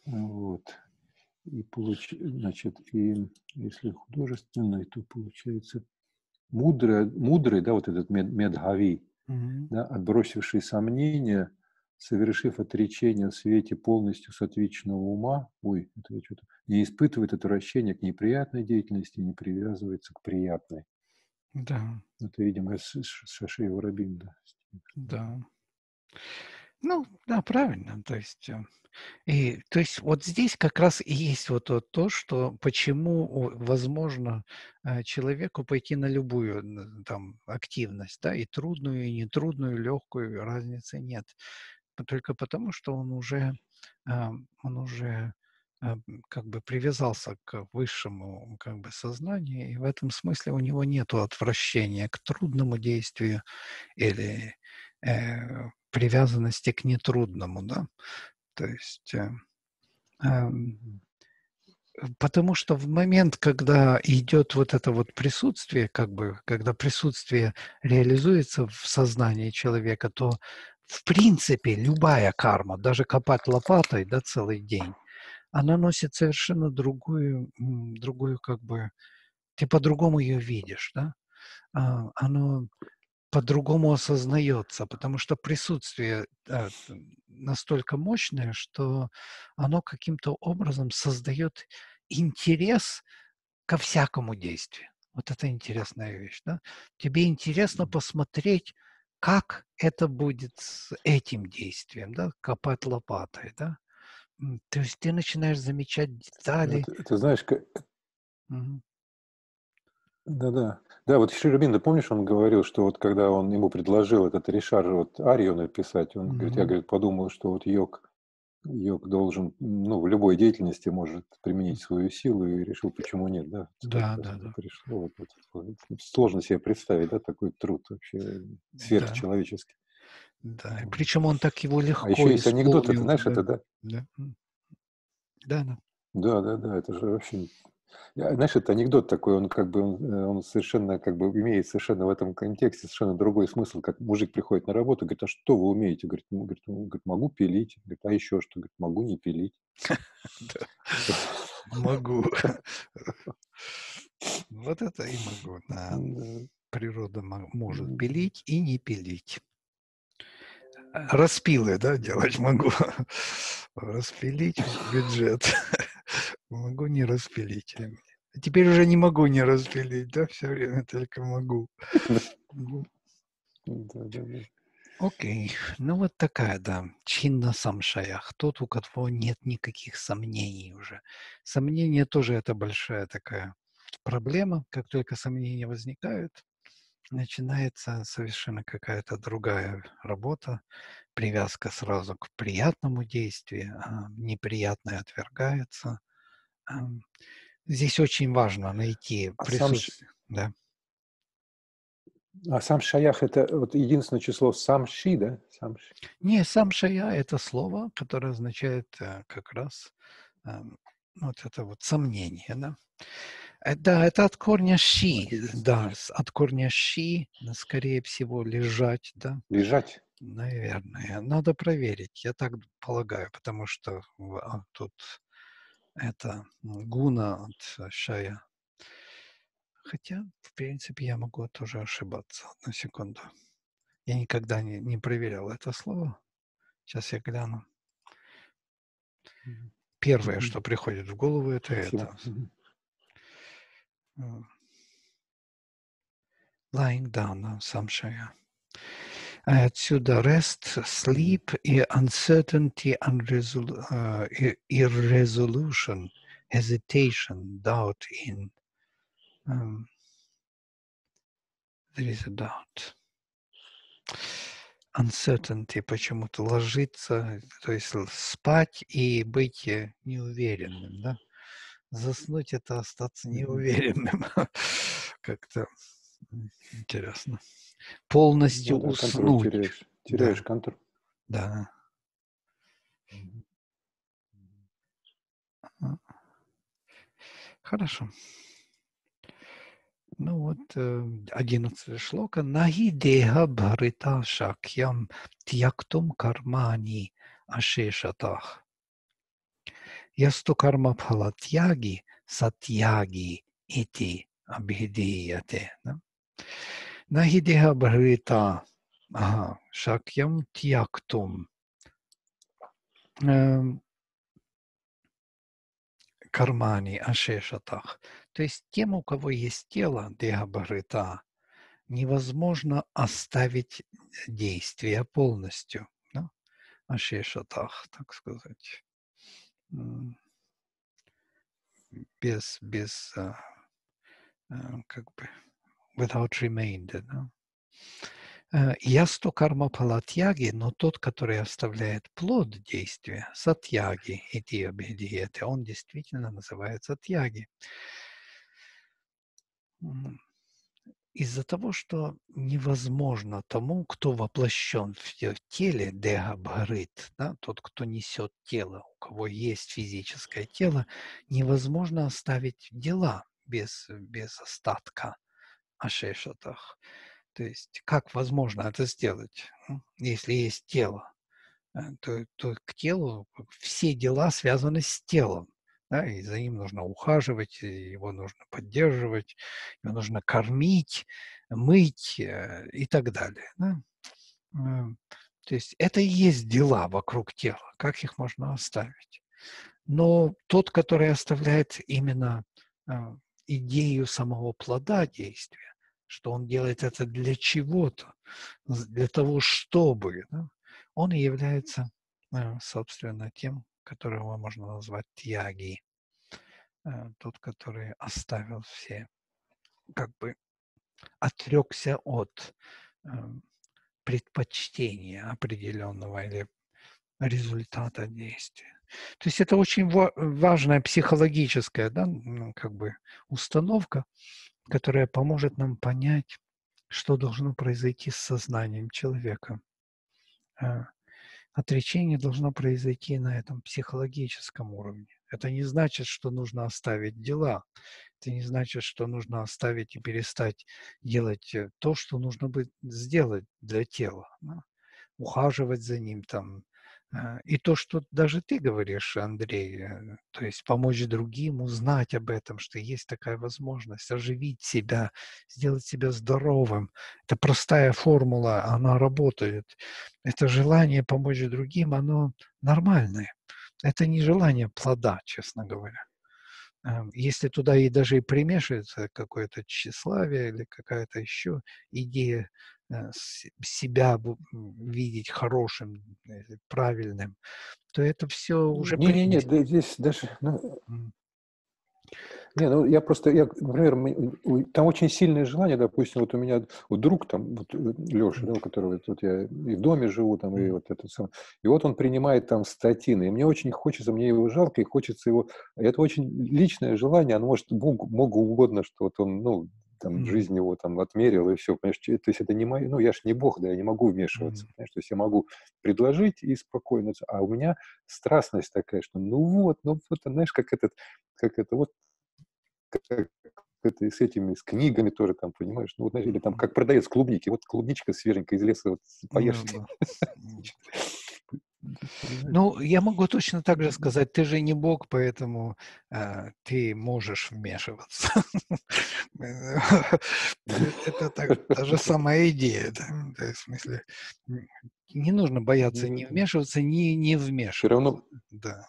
Вот. И получ... значит, и если художественный, то получается мудрый, мудрый, да, вот этот мед, медгави, угу. да, отбросивший сомнения – совершив отречение в свете полностью сатвичного ума, ой, это я что-то, не испытывает отвращения к неприятной деятельности, не привязывается к приятной. Да. Это, видимо, с Шаши Воробинда. Да. Ну, да, правильно. То есть, э, и, то есть вот здесь как раз и есть вот то, то что почему возможно э, человеку пойти на любую там активность, да, и трудную, и нетрудную, легкую, разницы нет только потому, что он уже, а, он уже э, как бы привязался к высшему как бы сознанию, и в этом смысле у него нет отвращения к трудному действию или э, привязанности к нетрудному, да. То есть э, э, Потому что в момент, когда идет вот это вот присутствие, как бы, когда присутствие реализуется в сознании человека, то в принципе любая карма, даже копать лопатой, да, целый день, она носит совершенно другую, другую как бы, ты по-другому ее видишь, да? А, оно по-другому осознается, потому что присутствие да, настолько мощное, что оно каким-то образом создает интерес ко всякому действию. Вот это интересная вещь. Да? Тебе интересно посмотреть, как это будет с этим действием, да, копать лопатой, да. То есть ты начинаешь замечать детали. Ты, ты знаешь, как... Угу. Да-да. Да, вот Ширабин, ты помнишь, он говорил, что вот когда он ему предложил этот Ришар вот Арию написать, он mm-hmm. говорит, я говорит, подумал, что вот йог, йог должен, ну, в любой деятельности может применить свою силу и решил, почему нет, да? Да, да, да. Пришло, вот, вот, сложно себе представить, да, такой труд вообще сверхчеловеческий. Да, и причем он так его легко А еще есть анекдот, ты знаешь, да. это, да? Да, да. Да, да, да, да, это же вообще знаешь, это анекдот такой, он как бы, он, э, он совершенно, как бы, имеет совершенно в этом контексте совершенно другой смысл, как мужик приходит на работу, говорит, а что вы умеете? Говорит, говорит, ну, говорит могу пилить. Говорит, а еще что? Говорит, могу не пилить. Могу. Вот это и могу. Природа может пилить и не пилить. Распилы, да, делать могу. Распилить бюджет. Могу не распилить. Теперь уже не могу не распилить, да, все время только могу. Окей, ну вот такая, да, чинна самшаях, тот, у которого нет никаких сомнений уже. Сомнения тоже это большая такая проблема. Как только сомнения возникают, начинается совершенно какая-то другая работа, привязка сразу к приятному действию, а неприятное отвергается. Здесь очень важно найти а присутствие. Сам, да. А сам шаях это вот единственное число сам ши, да? Сам ши. Не, сам шая это слово, которое означает э, как раз вот это вот сомнение, да. Э, да, это от корня щи, да, от корня щи, скорее всего, лежать, да. Лежать? Наверное. Надо проверить, я так полагаю, потому что а, тут это гуна от шая. Хотя, в принципе, я могу тоже ошибаться. Одну секунду. Я никогда не, не проверял это слово. Сейчас я гляну. Первое, что приходит в голову, это это. Lying down, самшая. А отсюда rest, sleep и uncertainty, unresol- uh, irresolution, hesitation, doubt in. Um, there is a doubt. Uncertainty почему-то ложиться, то есть спать и быть неуверенным, да? Заснуть это остаться неуверенным. Как-то интересно полностью да, уснуть. Теряешь, теряешь да. контроль. Да. Хорошо. Ну вот, э, одиннадцатый шлока. Наги деха бхарита шакьям тьяктум кармани ашешатах. Ясту карма пхалатьяги сатьяги ити абхидияте. Нахидеха бхрита ага, шакьям тьяктум. Кармани ашешатах. То есть тем, у кого есть тело, дехабарита, невозможно оставить действие полностью. Да? Ашешатах, так сказать. Без, без, а, а, как бы, without remainder. Да? Э, Ясто карма палатьяги, но тот, который оставляет плод действия, сатьяги, эти обедиеты, он действительно называется тьяги. Из-за того, что невозможно тому, кто воплощен в теле, дега бхарит, да, тот, кто несет тело, у кого есть физическое тело, невозможно оставить дела без, без остатка ашешатах. То есть как возможно это сделать, если есть тело? Э, то, то к телу все дела связаны с телом. Да, и за ним нужно ухаживать, его нужно поддерживать, его нужно кормить, мыть э, и так далее. Да? Эм, то есть это и есть дела вокруг тела. Как их можно оставить? Но тот, который оставляет именно э, идею самого плода действия, что он делает это для чего-то, для того, чтобы. Да? Он и является, э, собственно, тем, которого можно назвать тяги, э, тот, который оставил все, как бы отрекся от э, предпочтения определенного или результата действия. То есть это очень важная психологическая да, как бы установка, которая поможет нам понять, что должно произойти с сознанием человека. А, отречение должно произойти на этом психологическом уровне. Это не значит, что нужно оставить дела. Это не значит, что нужно оставить и перестать делать э, то, что нужно бы сделать для тела. Ухаживать за ним, там, и то, что даже ты говоришь, Андрей, э, то есть помочь другим узнать об этом, что есть такая возможность, оживить себя, сделать себя здоровым. Это простая формула, она работает. Это желание помочь другим, оно нормальное. Это не желание плода, честно говоря. Эм, если туда и даже и примешивается какое-то тщеславие или какая-то еще идея себя видеть хорошим, правильным, то это все уже... Не, не, не, да, здесь даже... Ну, не, ну я просто, я, например, там очень сильное желание, допустим, вот у меня вот друг там, вот э, Леша, да, у которого вот я и в доме живу, там, и вот это сам, и вот он принимает там статины, и мне очень хочется, мне его жалко, и хочется его, это очень личное желание, оно может Богу, Богу угодно, что вот он, ну, там жизнь его там отмерил и все, понимаешь, то есть это не мое, ну я ж не бог, да, я не могу вмешиваться, понимаешь, то есть я могу предложить и спокойно, а у меня страстность такая, что ну вот, ну вот, знаешь, как этот, как это вот, как, это с этими, с книгами тоже там, понимаешь, ну вот, знаешь, или там как продавец клубники, вот клубничка свеженькая из леса, вот поешь. Ну, я могу точно так же сказать, ты же не Бог, поэтому э, ты можешь вмешиваться. Это так, та же самая идея, да? В смысле, не нужно бояться ни вмешиваться, ни не вмешиваться. Все равно... Да.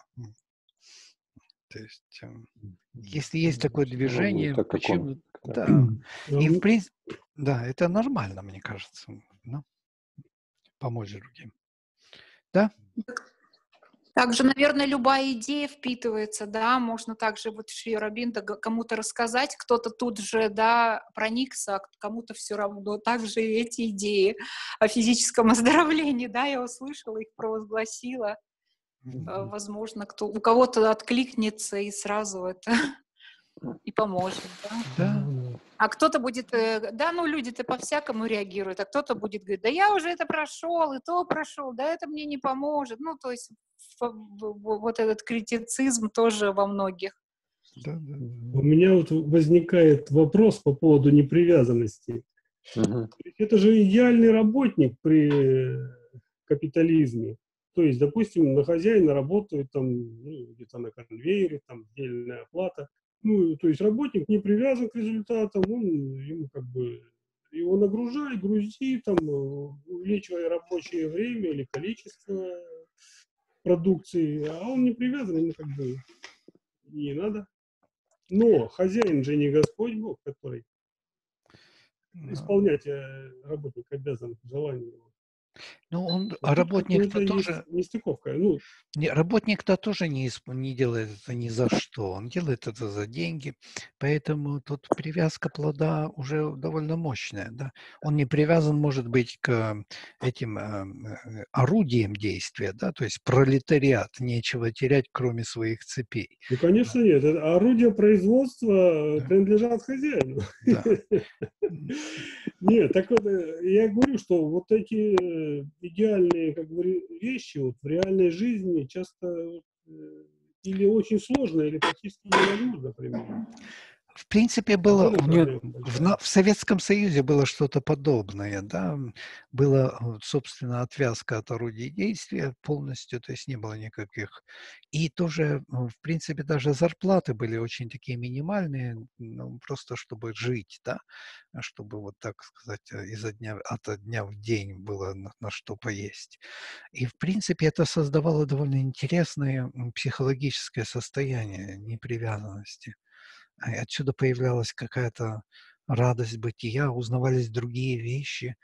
То есть, эм, если есть такое движение, ну, почему... Да. И в принципе, да, это нормально, мне кажется. Ну, помочь другим. Да? Также, наверное, любая идея впитывается, да, можно также вот Шри Рабинда кому-то рассказать, кто-то тут же, да, проникся, а кому-то все равно. Также эти идеи о физическом оздоровлении, да, я услышала, их провозгласила. Mm-hmm. Возможно, кто, у кого-то откликнется и сразу это и поможет, да. да. А кто-то будет, э, да, ну люди-то по-всякому реагируют, а кто-то будет говорить, да я уже это прошел, и то прошел, да это мне не поможет. Ну, то есть вот этот критицизм тоже во многих. Да, да. У меня вот возникает вопрос по поводу непривязанности. Угу. Это же идеальный работник при капитализме. То есть, допустим, на хозяина работает там ну, где-то на конвейере, там отдельная оплата. Ну, то есть работник не привязан к результатам, он ему как бы его нагружай, грузи, там, увеличивая рабочее время или количество продукции, а он не привязан, ему как бы не надо. Но хозяин же не Господь Бог, который исполнять э, работник обязан желание. Ну, он, а работник-то тоже... Нестыковка. Ну, не, работник-то тоже не, не делает это ни за что. Он делает это за деньги. Поэтому тут привязка плода уже довольно мощная. Да? Он не привязан, может быть, к этим э, орудиям действия. Да? То есть пролетариат. Нечего терять, кроме своих цепей. Ну, конечно, нет. Это орудия производства да. принадлежат хозяину. Да. Нет, так вот, э, я говорю, что вот эти э, идеальные как бы, вещи вот, в реальной жизни часто э, или очень сложно, или практически невозможно применить. В принципе, было в, в, в Советском Союзе было что-то подобное, да, была, собственно, отвязка от орудий действия полностью, то есть не было никаких. И тоже, в принципе, даже зарплаты были очень такие минимальные, ну, просто чтобы жить, да, чтобы вот так сказать, изо дня, от дня в день было на, на что поесть. И, в принципе, это создавало довольно интересное психологическое состояние непривязанности. И отсюда появлялась какая-то радость бытия, узнавались другие вещи,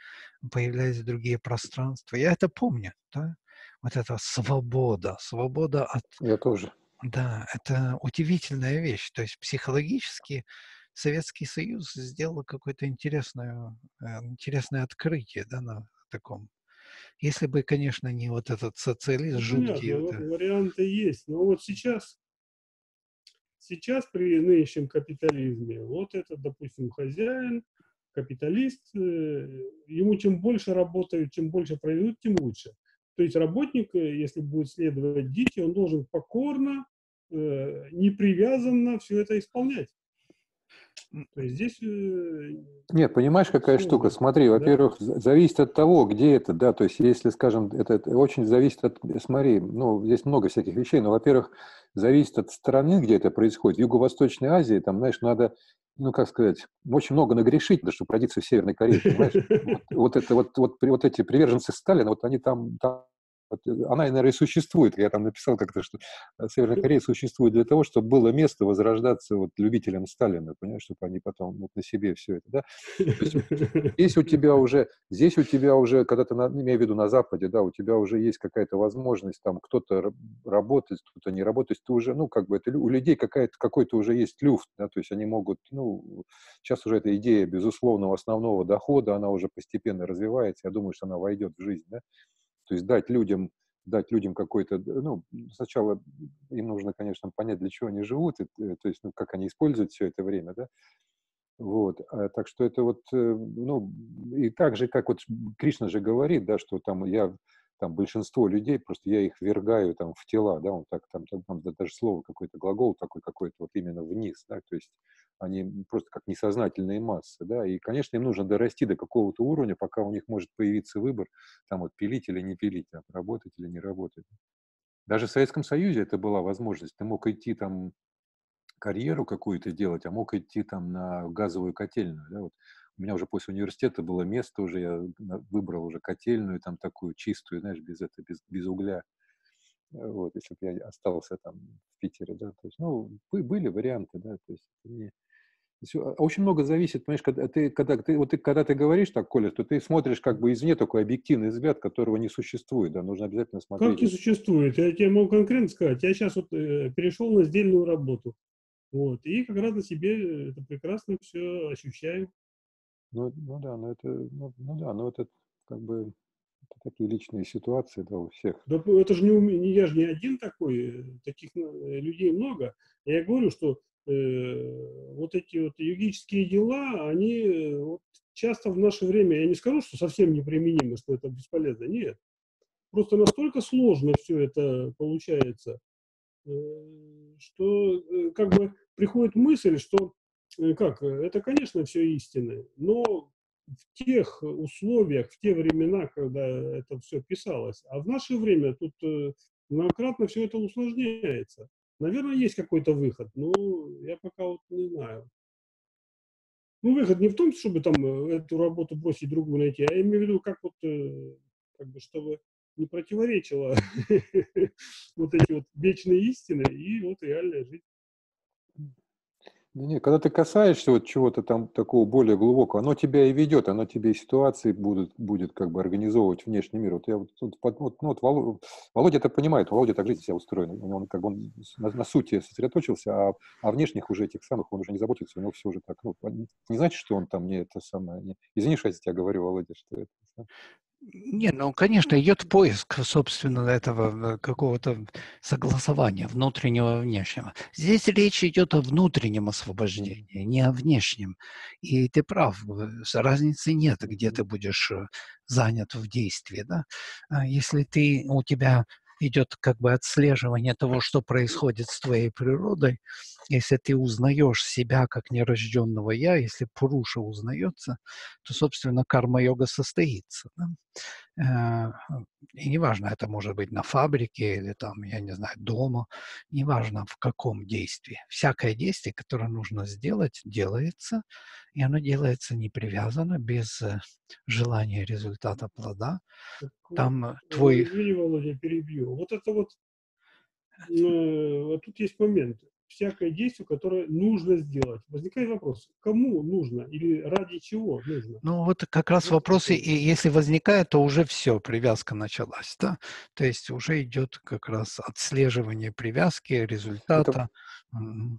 появлялись другие пространства. Я это помню, да? Вот эта свобода, свобода от... Я тоже. Да, это удивительная вещь. То есть психологически Советский Союз сделал какое-то интересное, э, интересное открытие да, на таком. Если бы, конечно, не вот этот социализм ну, жуткий. Понятно, вот, варианты есть. Но вот сейчас Сейчас при нынешнем капитализме, вот этот, допустим, хозяин, капиталист, э, ему чем больше работают, чем больше проведут, тем лучше. То есть работник, э, если будет следовать дити, он должен покорно, э, непривязанно все это исполнять. То есть здесь... Э, Нет, понимаешь, какая сложно. штука? Смотри, во-первых, да? зависит от того, где это, да, то есть если, скажем, это, очень зависит от, смотри, ну, здесь много всяких вещей, но, во-первых, зависит от страны, где это происходит. В Юго-Восточной Азии, там, знаешь, надо, ну, как сказать, очень много нагрешить, чтобы родиться в Северной Корее, понимаешь? Вот, вот это вот, вот, вот эти приверженцы Сталина, вот они там, там Э, она, наверное, существует. Я там написал как-то, что э, Северная Корея существует для того, чтобы было место возрождаться вот любителям Сталина, понимаешь, чтобы они потом вот на себе все это, да. Есть, здесь у тебя уже, здесь у тебя уже, когда ты, на, имею в виду на Западе, да, у тебя уже есть какая-то возможность, там, кто-то работает, кто-то не работает, ты уже, ну, как бы, это у людей какая-то, какой-то уже есть люфт, да, то есть они могут, ну, сейчас уже эта идея безусловного основного дохода, она уже постепенно развивается, я думаю, что она войдет в жизнь, да, то есть дать людям, дать людям какой-то, ну, сначала им нужно, конечно, понять, для чего они живут, и, э, то есть, ну, как они используют все это время, да, вот, а, так что это вот, э, ну, и так же, как вот Кришна же говорит, да, что там я там большинство людей, просто я их вергаю там в тела, да, он так, там, там, там даже слово какой-то глагол такой какой-то вот именно вниз, да, то есть они просто как несознательные массы, да, и, конечно, им нужно дорасти до какого-то уровня, пока у них может появиться выбор, там вот пилить или не пилить, там, работать или не работать. Даже в Советском Союзе это была возможность, ты мог идти там карьеру какую-то делать, а мог идти там на газовую котельную, да, вот у меня уже после университета было место, уже я выбрал уже котельную, там такую чистую, знаешь, без, это, без, без угля. Э, вот, если бы я остался там в Питере, да, то есть, ну, были варианты, да, то есть не, а очень много зависит, понимаешь, когда ты, когда ты, вот ты, когда ты говоришь так, Коля, то ты смотришь как бы извне такой объективный взгляд, которого не существует, да, нужно обязательно смотреть. Как не существует? Я тебе могу конкретно сказать, я сейчас вот э, перешел на сдельную работу, вот, и как раз на себе это прекрасно все ощущаю. Ну, ну да, но это, ну, ну да, но это как бы это такие личные ситуации, да, у всех. Да, это же не, не я же не один такой, таких э, людей много. Я говорю, что э, вот эти вот юридические дела, они э, вот, часто в наше время, я не скажу, что совсем неприменимы, что это бесполезно, нет. Просто настолько сложно все это получается, э, что э, как бы приходит мысль, что Э, как, э, это, конечно, все истины, но в тех условиях, в те времена, когда это все писалось, а в наше время тут э, многократно все это усложняется. Наверное, есть какой-то выход, но я пока вот не знаю. Ну, выход не в том, чтобы там эту работу бросить, другую найти, а я имею в виду, как вот, как бы, чтобы не противоречило вот эти вот вечные истины и вот реальная жизнь. Да нет, когда ты касаешься вот чего-то там такого более глубокого, оно тебя и ведет, оно тебе ситуации будут, будет как бы организовывать внешний мир. Вот я вот, вот, вот, ну, вот Володя, Володя это понимает, Володя так жизнь себя устроена. Он как бы он на, на сути сосредоточился, а, а внешних уже этих самых он уже не заботится, у него все уже так. Ну, не значит, что он там не это самое. Не, извини, что я тебя говорю, Володя, что это. Не, ну, конечно, идет поиск, собственно, этого э, какого-то согласования внутреннего и внешнего. Здесь речь идет о внутреннем освобождении, не о внешнем. И ты прав, разницы нет, где ты будешь э, занят в действии. Да? А если ты, у тебя идет как бы отслеживание того, что происходит с твоей природой. Если ты узнаешь себя как нерожденного я, если Пуруша узнается, то, собственно, карма-йога состоится. Да? Э, и неважно, это может быть на фабрике или там, я не знаю, дома, неважно в каком действии. Всякое действие, которое нужно сделать, делается, и оно делается не привязано, без э, желания результата плода. Там э, твой... Извини, Володя, перебью. Вот это вот, э, вот тут есть момент всякое действие, которое нужно сделать. Возникает вопрос, кому нужно или ради чего нужно? Ну вот как раз вот вопросы, и если возникает, то уже все, привязка началась, да? То есть уже идет как раз отслеживание привязки, результата. Это...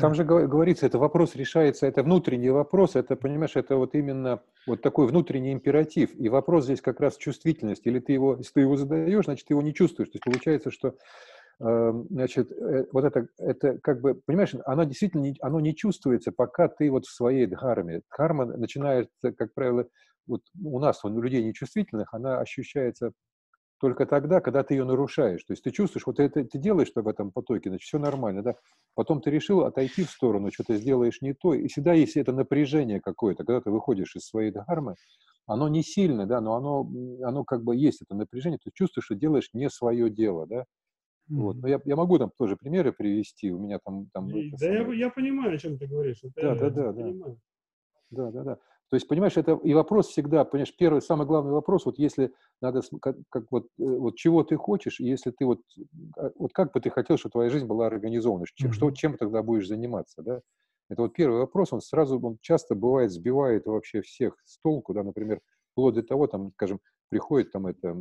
Там же говорится, это вопрос решается, это внутренний вопрос, это, понимаешь, это вот именно вот такой внутренний императив. И вопрос здесь как раз чувствительность. Или ты его, если ты его задаешь, значит, ты его не чувствуешь. То есть получается, что Эм, значит, э, вот это, это как бы, понимаешь, оно действительно не, оно не чувствуется, пока ты вот в своей дхарме. Дхарма начинает, как правило, вот у нас, у людей нечувствительных, она ощущается только тогда, когда ты ее нарушаешь. То есть ты чувствуешь, вот это ты делаешь в этом потоке, значит, все нормально, да? Потом ты решил отойти в сторону, что-то сделаешь не то, и всегда есть это напряжение какое-то, когда ты выходишь из своей дхармы, оно не сильное, да, но оно, оно как бы есть это напряжение, ты чувствуешь, что делаешь не свое дело, да, вот. Но я, я могу там тоже примеры привести. У меня там... там и, да, самое... я, я понимаю, о чем ты говоришь. Это да, да, да, да. Да, да, да. То есть, понимаешь, это и вопрос всегда, понимаешь, первый, самый главный вопрос, вот если надо, как, как вот, э, вот чего ты хочешь, если ты вот, а, вот как бы ты хотел, чтобы твоя жизнь была организована, чем, mm-hmm. что, чем тогда будешь заниматься, да? Это вот первый вопрос, он сразу, он часто бывает, сбивает вообще всех с толку, да, например, вплоть до того, там, скажем, приходит там это,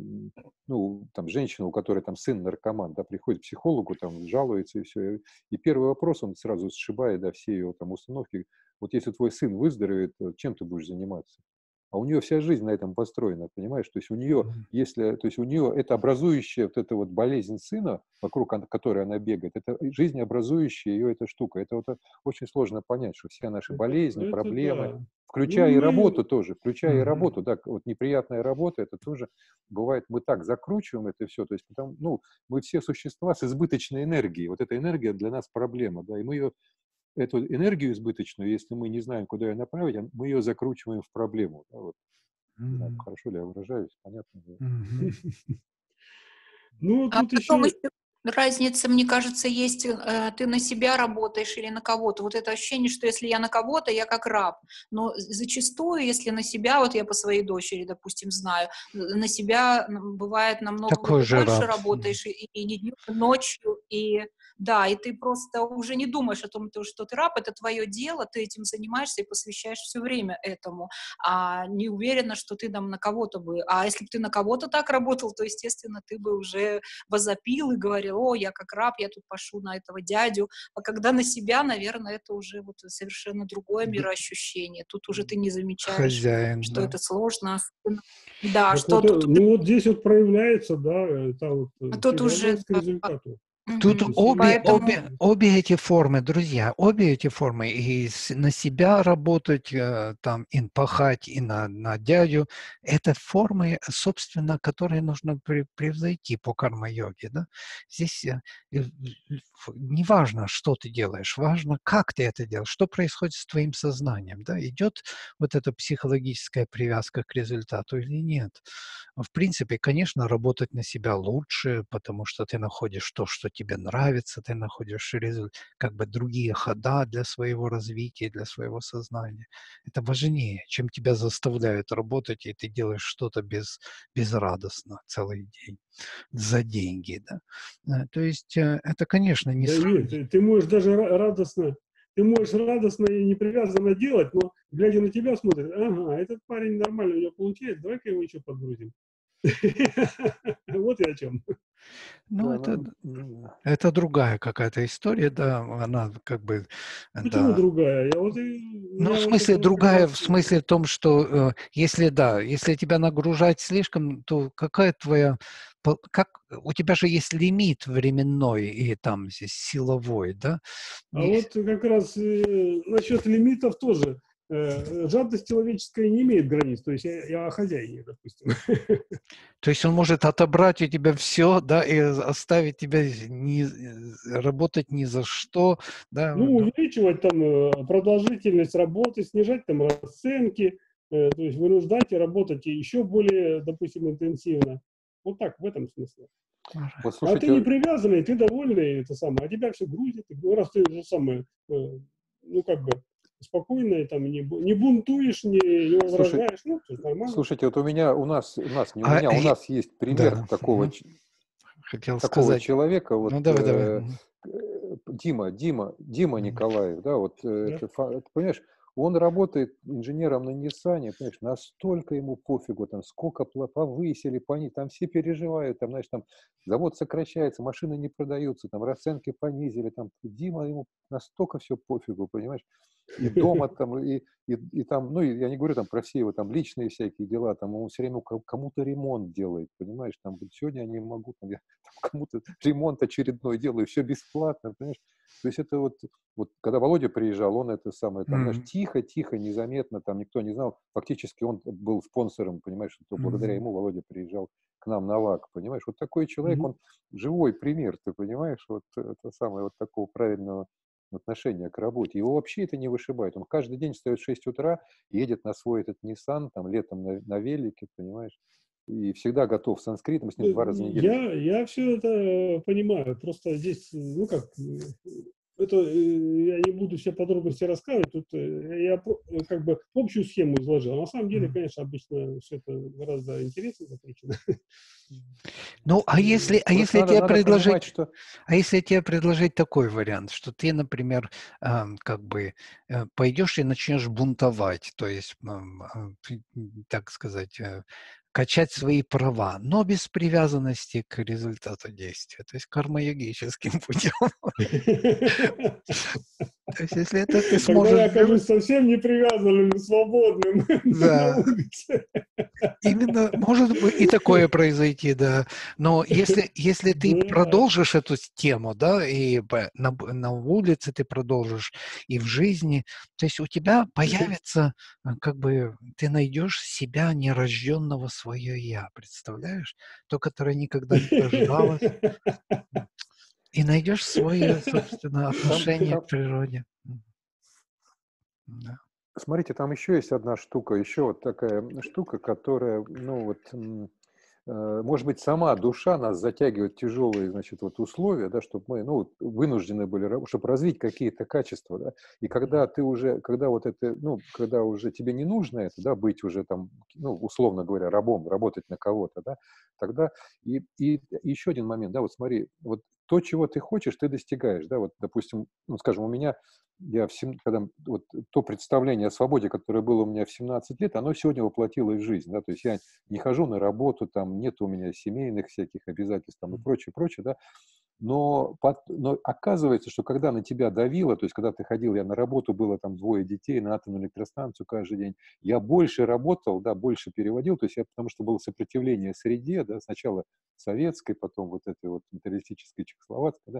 ну, там женщина, у которой там сын наркоман, да, приходит к психологу, там жалуется и все. И первый вопрос, он сразу сшибает, да, все ее там установки. Вот если твой сын выздоровеет, чем ты будешь заниматься? А у нее вся жизнь на этом построена, понимаешь? То есть у нее, если, то есть у нее это образующая вот эта вот болезнь сына, вокруг которой она бегает, это жизнеобразующая ее эта штука. Это вот очень сложно понять, что все наши болезни, это, проблемы, да. включая ну, и работу тоже, включая угу. и работу, да, вот неприятная работа, это тоже бывает, мы так закручиваем это все, то есть потому, ну, мы все существа с избыточной энергией, вот эта энергия для нас проблема, да, и мы ее эту энергию избыточную, если мы не знаем, куда ее направить, мы ее закручиваем в проблему. Да, вот. mm-hmm. хорошо ли я выражаюсь, понятно. Mm-hmm. Ну, а тут еще... еще разница, мне кажется, есть, э, ты на себя работаешь или на кого-то. Вот это ощущение, что если я на кого-то, я как раб. Но зачастую, если на себя, вот я по своей дочери, допустим, знаю, на себя бывает намного Такой больше раб. работаешь и, и не днем, и ночью, и да, и ты просто уже не думаешь о том, что ты раб, это твое дело, ты этим занимаешься и посвящаешь все время этому, а не уверена, что ты там на кого-то бы, а если бы ты на кого-то так работал, то, естественно, ты бы уже возопил и говорил, о, я как раб, я тут пошу на этого дядю, а когда на себя, наверное, это уже вот совершенно другое мироощущение, тут уже ты не замечаешь, Хозяин, что да. это сложно, да, так что вот, тут... Ну вот здесь вот проявляется, да, это вот а тут уже... Тут обе, Поэтому... обе, обе эти формы, друзья, обе эти формы, и на себя работать, э, там, и пахать, и на, на дядю, это формы, собственно, которые нужно превзойти по карма-йоге. Да? Здесь э, не важно, что ты делаешь, важно, как ты это делаешь, что происходит с твоим сознанием. Да? Идет вот эта психологическая привязка к результату или нет. В принципе, конечно, работать на себя лучше, потому что ты находишь то, что тебе нравится, ты находишь как бы другие хода для своего развития, для своего сознания. Это важнее, чем тебя заставляют работать, и ты делаешь что-то без, безрадостно целый день за деньги. Да? Э, то есть э, это, конечно, не да нет, ты, можешь даже радостно ты можешь радостно и непривязанно делать, но глядя на тебя смотрят, ага, этот парень нормально у него получается, давай-ка его еще подгрузим. Вот и о чем. Ну, это, ну, это другая какая-то история, да, она как бы... Почему да. другая? Я вот, ну, в смысле, вот другая, в смысле в том, что э, если, да, если тебя нагружать слишком, то какая твоя... Как, у тебя же есть лимит временной и там здесь силовой, да? А есть... вот как раз э, насчет лимитов тоже жадность человеческая не имеет границ. То есть я, я о хозяине, допустим. То есть он может отобрать у тебя все, да, и оставить тебя не, работать ни за что, да? Ну, увеличивать там э, продолжительность работы, снижать там расценки, э, то есть вынуждать и работать еще более, допустим, интенсивно. Вот так, в этом смысле. Вот, а ты не привязанный, ты довольный, это самое, а тебя все грузит, ну, раз ты же самое, ну, как бы, спокойно, там, не, не бунтуешь, не, не возражаешь, Слушай, ну, нормально. Слушайте, вот у меня, у нас, у нас, не у а, меня, у нас есть пример да. такого, Хотел такого сказать. человека, вот, ну, давай, давай. Э, Дима, Дима, Дима Николаев, да, вот, э, да. Это, понимаешь, он работает инженером на Ниссане, понимаешь, настолько ему пофигу, там, сколько повысили, пони, там все переживают, там, знаешь, там, завод сокращается, машины не продаются, там, расценки понизили, там, Дима, ему настолько все пофигу, понимаешь, и дома там, и, и, и там, ну, я не говорю там про все его там личные всякие дела, там, он все время кому-то ремонт делает, понимаешь, там, сегодня я не могу, там, я кому-то ремонт очередной делаю, все бесплатно, понимаешь, то есть это вот, вот когда Володя приезжал, он это самое, там, mm-hmm. знаешь, тихо, тихо, незаметно, там никто не знал. Фактически он был спонсором, понимаешь, что mm-hmm. благодаря ему Володя приезжал к нам на ВАК, понимаешь. Вот такой человек, mm-hmm. он живой пример, ты понимаешь, вот это самое вот такого правильного отношения к работе. Его вообще это не вышибает. Он каждый день встает в 6 утра, едет на свой этот Nissan, там летом на, на велике, понимаешь, и всегда готов санскрит, мы с ним два раза в неделю. Я, я все это понимаю, просто здесь, ну как, это э, я не буду все подробности рассказывать, тут э, я э, как бы общую схему изложил. А на самом деле, конечно, обычно все это гораздо интереснее закручено. Ну, а если, а если надо, тебе надо предложить, понимать, что... а если тебе предложить такой вариант, что ты, например, э, как бы э, пойдешь и начнешь бунтовать, то есть, э, так сказать, качать свои права, но без привязанности к результату действия, то есть карма-йогическим путем. То есть, если это ты сможешь... Тогда я окажусь совсем не привязанным, свободным да. Именно, может быть, и такое произойти, да. Но если, если ты да. продолжишь эту тему, да, и на, на улице ты продолжишь, и в жизни, то есть у тебя появится, э, как бы, ты найдешь себя нерожденного свое «я», представляешь? То, которое никогда не рождалось. И найдешь свое, собственно, отношение к природе. Да. Смотрите, там еще есть одна штука, еще вот такая штука, которая, ну вот, Э, может быть, сама душа нас затягивает тяжелые, значит, вот условия, да, чтобы мы, ну, вынуждены были, чтобы развить какие-то качества, да, и когда ты уже, когда вот это, ну, когда уже тебе не нужно это, да, быть уже там, ну, условно говоря, рабом, работать на кого-то, да, тогда, и, и еще один момент, да, вот смотри, вот то, чего ты хочешь, ты достигаешь, да, вот, допустим, ну, скажем, у меня я в 7, когда вот то представление о свободе, которое было у меня в 17 лет, оно сегодня воплотилось в жизнь, да, то есть я не хожу на работу, там нет у меня семейных всяких обязательств там и прочее, прочее, да, но, но оказывается, что когда на тебя давило, то есть когда ты ходил, я на работу, было там двое детей, на атомную электростанцию каждый день, я больше работал, да, больше переводил, то есть я, потому что было сопротивление среде, да, сначала советской, потом вот этой вот империалистической чехословацкой, да,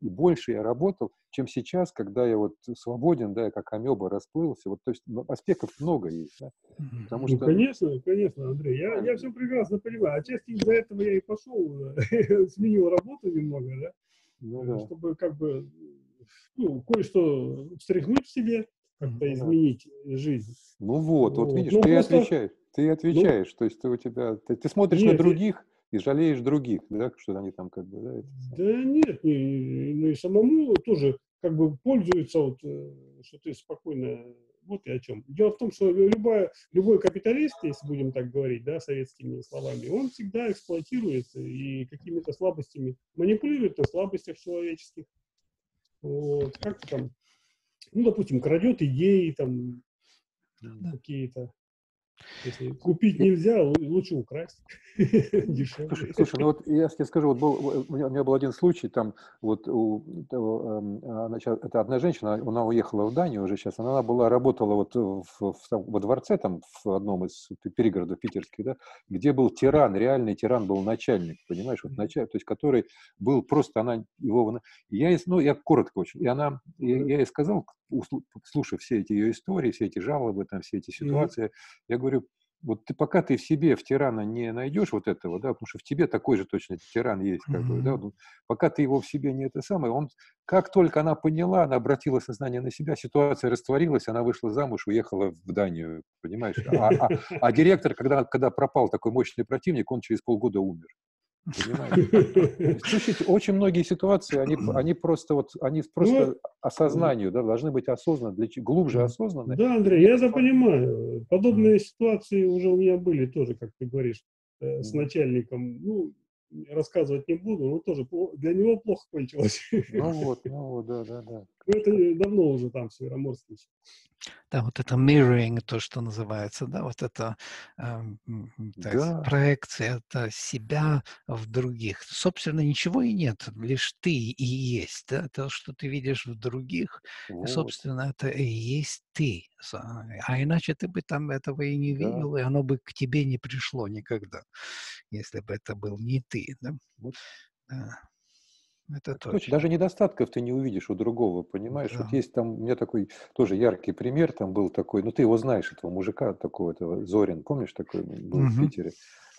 и больше я работал, чем сейчас, когда я вот свободен, да, я как амеба расплылся, вот, то есть ну, аспектов много есть, да, потому ну, что... конечно, конечно, Андрей, я, я все прекрасно понимаю, отчасти из-за этого я и пошел, сменил работу немного, да, ну, да. чтобы как бы, ну, кое-что встряхнуть в себе, как-то ну, изменить жизнь. Ну вот, вот, вот. видишь, ну, ты просто... отвечаешь, ты ну отвечаешь, ну, то есть ты у тебя, ты, ты смотришь нет, на других, и жалеешь других, да, что они там как бы, да? Это... Да нет, не, ну и самому тоже как бы пользуются, вот, э, что ты спокойно, вот и о чем. Дело в том, что любая, любой капиталист, если будем так говорить, да, советскими словами, он всегда эксплуатирует и какими-то слабостями, манипулирует на слабостях человеческих. Вот, как там ну, допустим, крадет идеи там да. какие-то. Если купить нельзя, лучше украсть. Слушай, слушай, ну вот я тебе скажу, вот был, у, меня, у меня был один случай, там вот у, эм, значит, это одна женщина, она уехала в Данию уже сейчас, она была, работала вот в, в, во дворце там в одном из перегородов питерских, да, где был тиран, реальный тиран был начальник, понимаешь, вот начальник, то есть который был просто, она его, я, ну, я коротко очень, и она, я, я ей сказал, слушав все эти ее истории, все эти жалобы, там, все эти ситуации, mm-hmm. я говорю, вот ты пока ты в себе в тирана не найдешь вот этого, да, потому что в тебе такой же точно тиран есть, как mm-hmm. бы, да, вот, пока ты его в себе не это самое, он, как только она поняла, она обратила сознание на себя, ситуация растворилась, она вышла замуж, уехала в Данию, понимаешь, а, а, а директор, когда, когда пропал такой мощный противник, он через полгода умер. Слушайте, очень многие ситуации, они, они просто вот, они просто ну, осознанию, да, должны быть осознанны, для, глубже осознанны. Да, Андрей, я это понимаю. Подобные ситуации уже у меня были тоже, как ты говоришь, э, с начальником. Ну, рассказывать не буду, но тоже для него плохо кончилось. Ну вот, ну вот, да, да, да. Ну, это давно уже там в Североморске. Да, вот это mirroring, то, что называется, да, вот это э, да. проекция это себя в других. Собственно, ничего и нет, лишь ты и есть, да, то, что ты видишь в других, вот. собственно, это и есть ты. А иначе ты бы там этого и не видел, да. и оно бы к тебе не пришло никогда, если бы это был не ты, да. Вот. да. Это точно. Даже недостатков ты не увидишь у другого, понимаешь? Да. Вот есть там, у меня такой тоже яркий пример, там был такой, ну ты его знаешь, этого мужика такого, этого Зорин, помнишь, такой был угу. в Питере?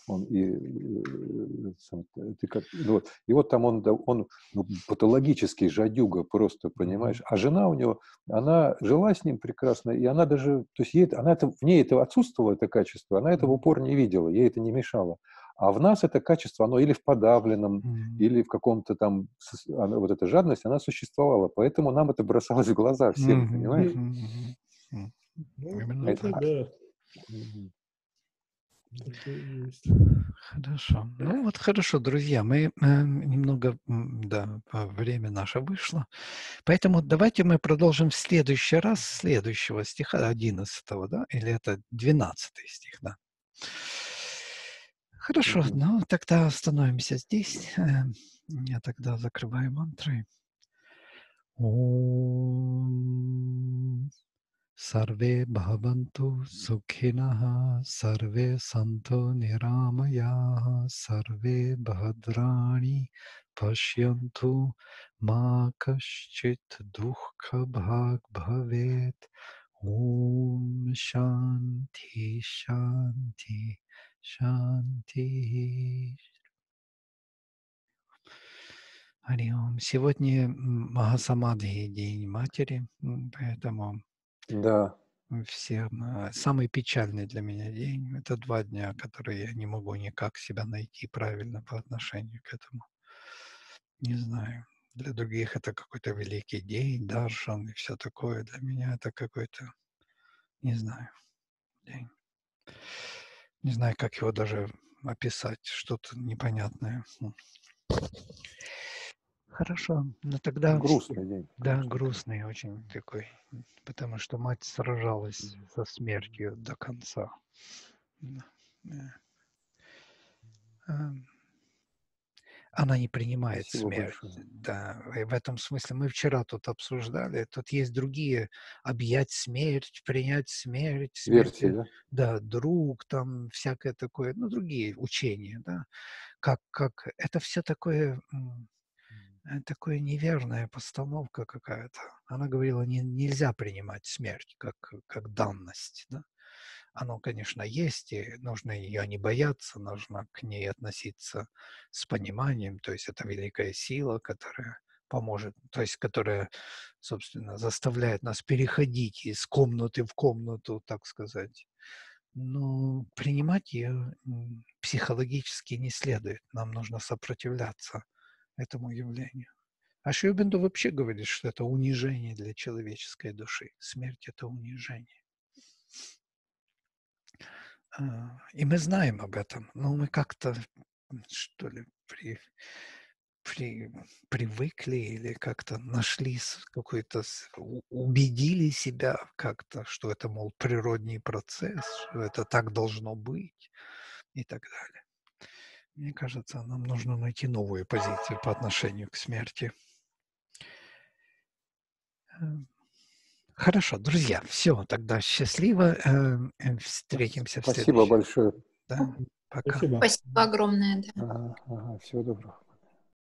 Он и, э, сам, ты как, вот. и вот там он, он ну, патологический жадюга просто, понимаешь? А жена у него, она жила с ним прекрасно, и она даже, то есть ей, она это, в ней это отсутствовало, это качество, она это в упор не видела, ей это не мешало. А в нас это качество, оно или в подавленном, mm-hmm. или в каком-то там, вот эта жадность, она существовала. Поэтому нам это бросалось в глаза всем, mm-hmm. понимаешь? Mm-hmm. Mm-hmm. это, да. Хорошо. Ну вот хорошо, друзья, мы э, немного, да, время наше вышло. Поэтому давайте мы продолжим в следующий раз следующего стиха, 11, да, или это 12 стих, да. Хорошо, ну тогда остановимся здесь. Э, я тогда закрываю мантры. Om Sarve Bhavantu Sukhinaha Sarve Santo Niramaya Sarve Bhadrani Pashyantu Ma Kaschit Dukkha Bhag Bhavet Om Shanti Shanti Шанти. Ариом. Сегодня Махасамадхи, День Матери, поэтому да. все, самый печальный для меня день. Это два дня, которые я не могу никак себя найти правильно по отношению к этому. Не знаю. Для других это какой-то великий день, даршан и все такое. Для меня это какой-то, не знаю, день не знаю, как его даже описать, что-то непонятное. Хорошо, ну тогда... Грустный день. Да, грустный очень такой, потому что мать сражалась со смертью до конца. Она не принимает Спасибо смерть. Большое. Да, и в этом смысле мы вчера тут обсуждали. Тут есть другие объять смерть, принять смерть, смерть Версии, да? да, друг, там всякое такое, ну другие учения, да. Как как это все такое э, такое неверная постановка какая-то. Она говорила, не, нельзя принимать смерть как, как данность. Да? Оно, конечно, есть, и нужно ее не бояться, нужно к ней относиться с пониманием, то есть это великая сила, которая поможет, то есть которая, собственно, заставляет нас переходить из комнаты в комнату, так сказать. Но принимать ее психологически не следует. Нам нужно сопротивляться этому явлению. А Шьюбенду вообще говорит, что это унижение для человеческой души. Смерть – это унижение. А, и мы знаем об этом, но мы как-то, что ли, при, при, привыкли или как-то нашли какой-то, убедили себя как-то, что это, мол, природный процесс, что это так должно быть и так далее. Мне кажется, нам нужно найти новую позицию по отношению к смерти. Хорошо, друзья, все, тогда счастливо. Эм, э, встретимся Спасибо в Спасибо большое. Да, пока. Спасибо, Спасибо огромное. Да. Ага, ага, всего доброго.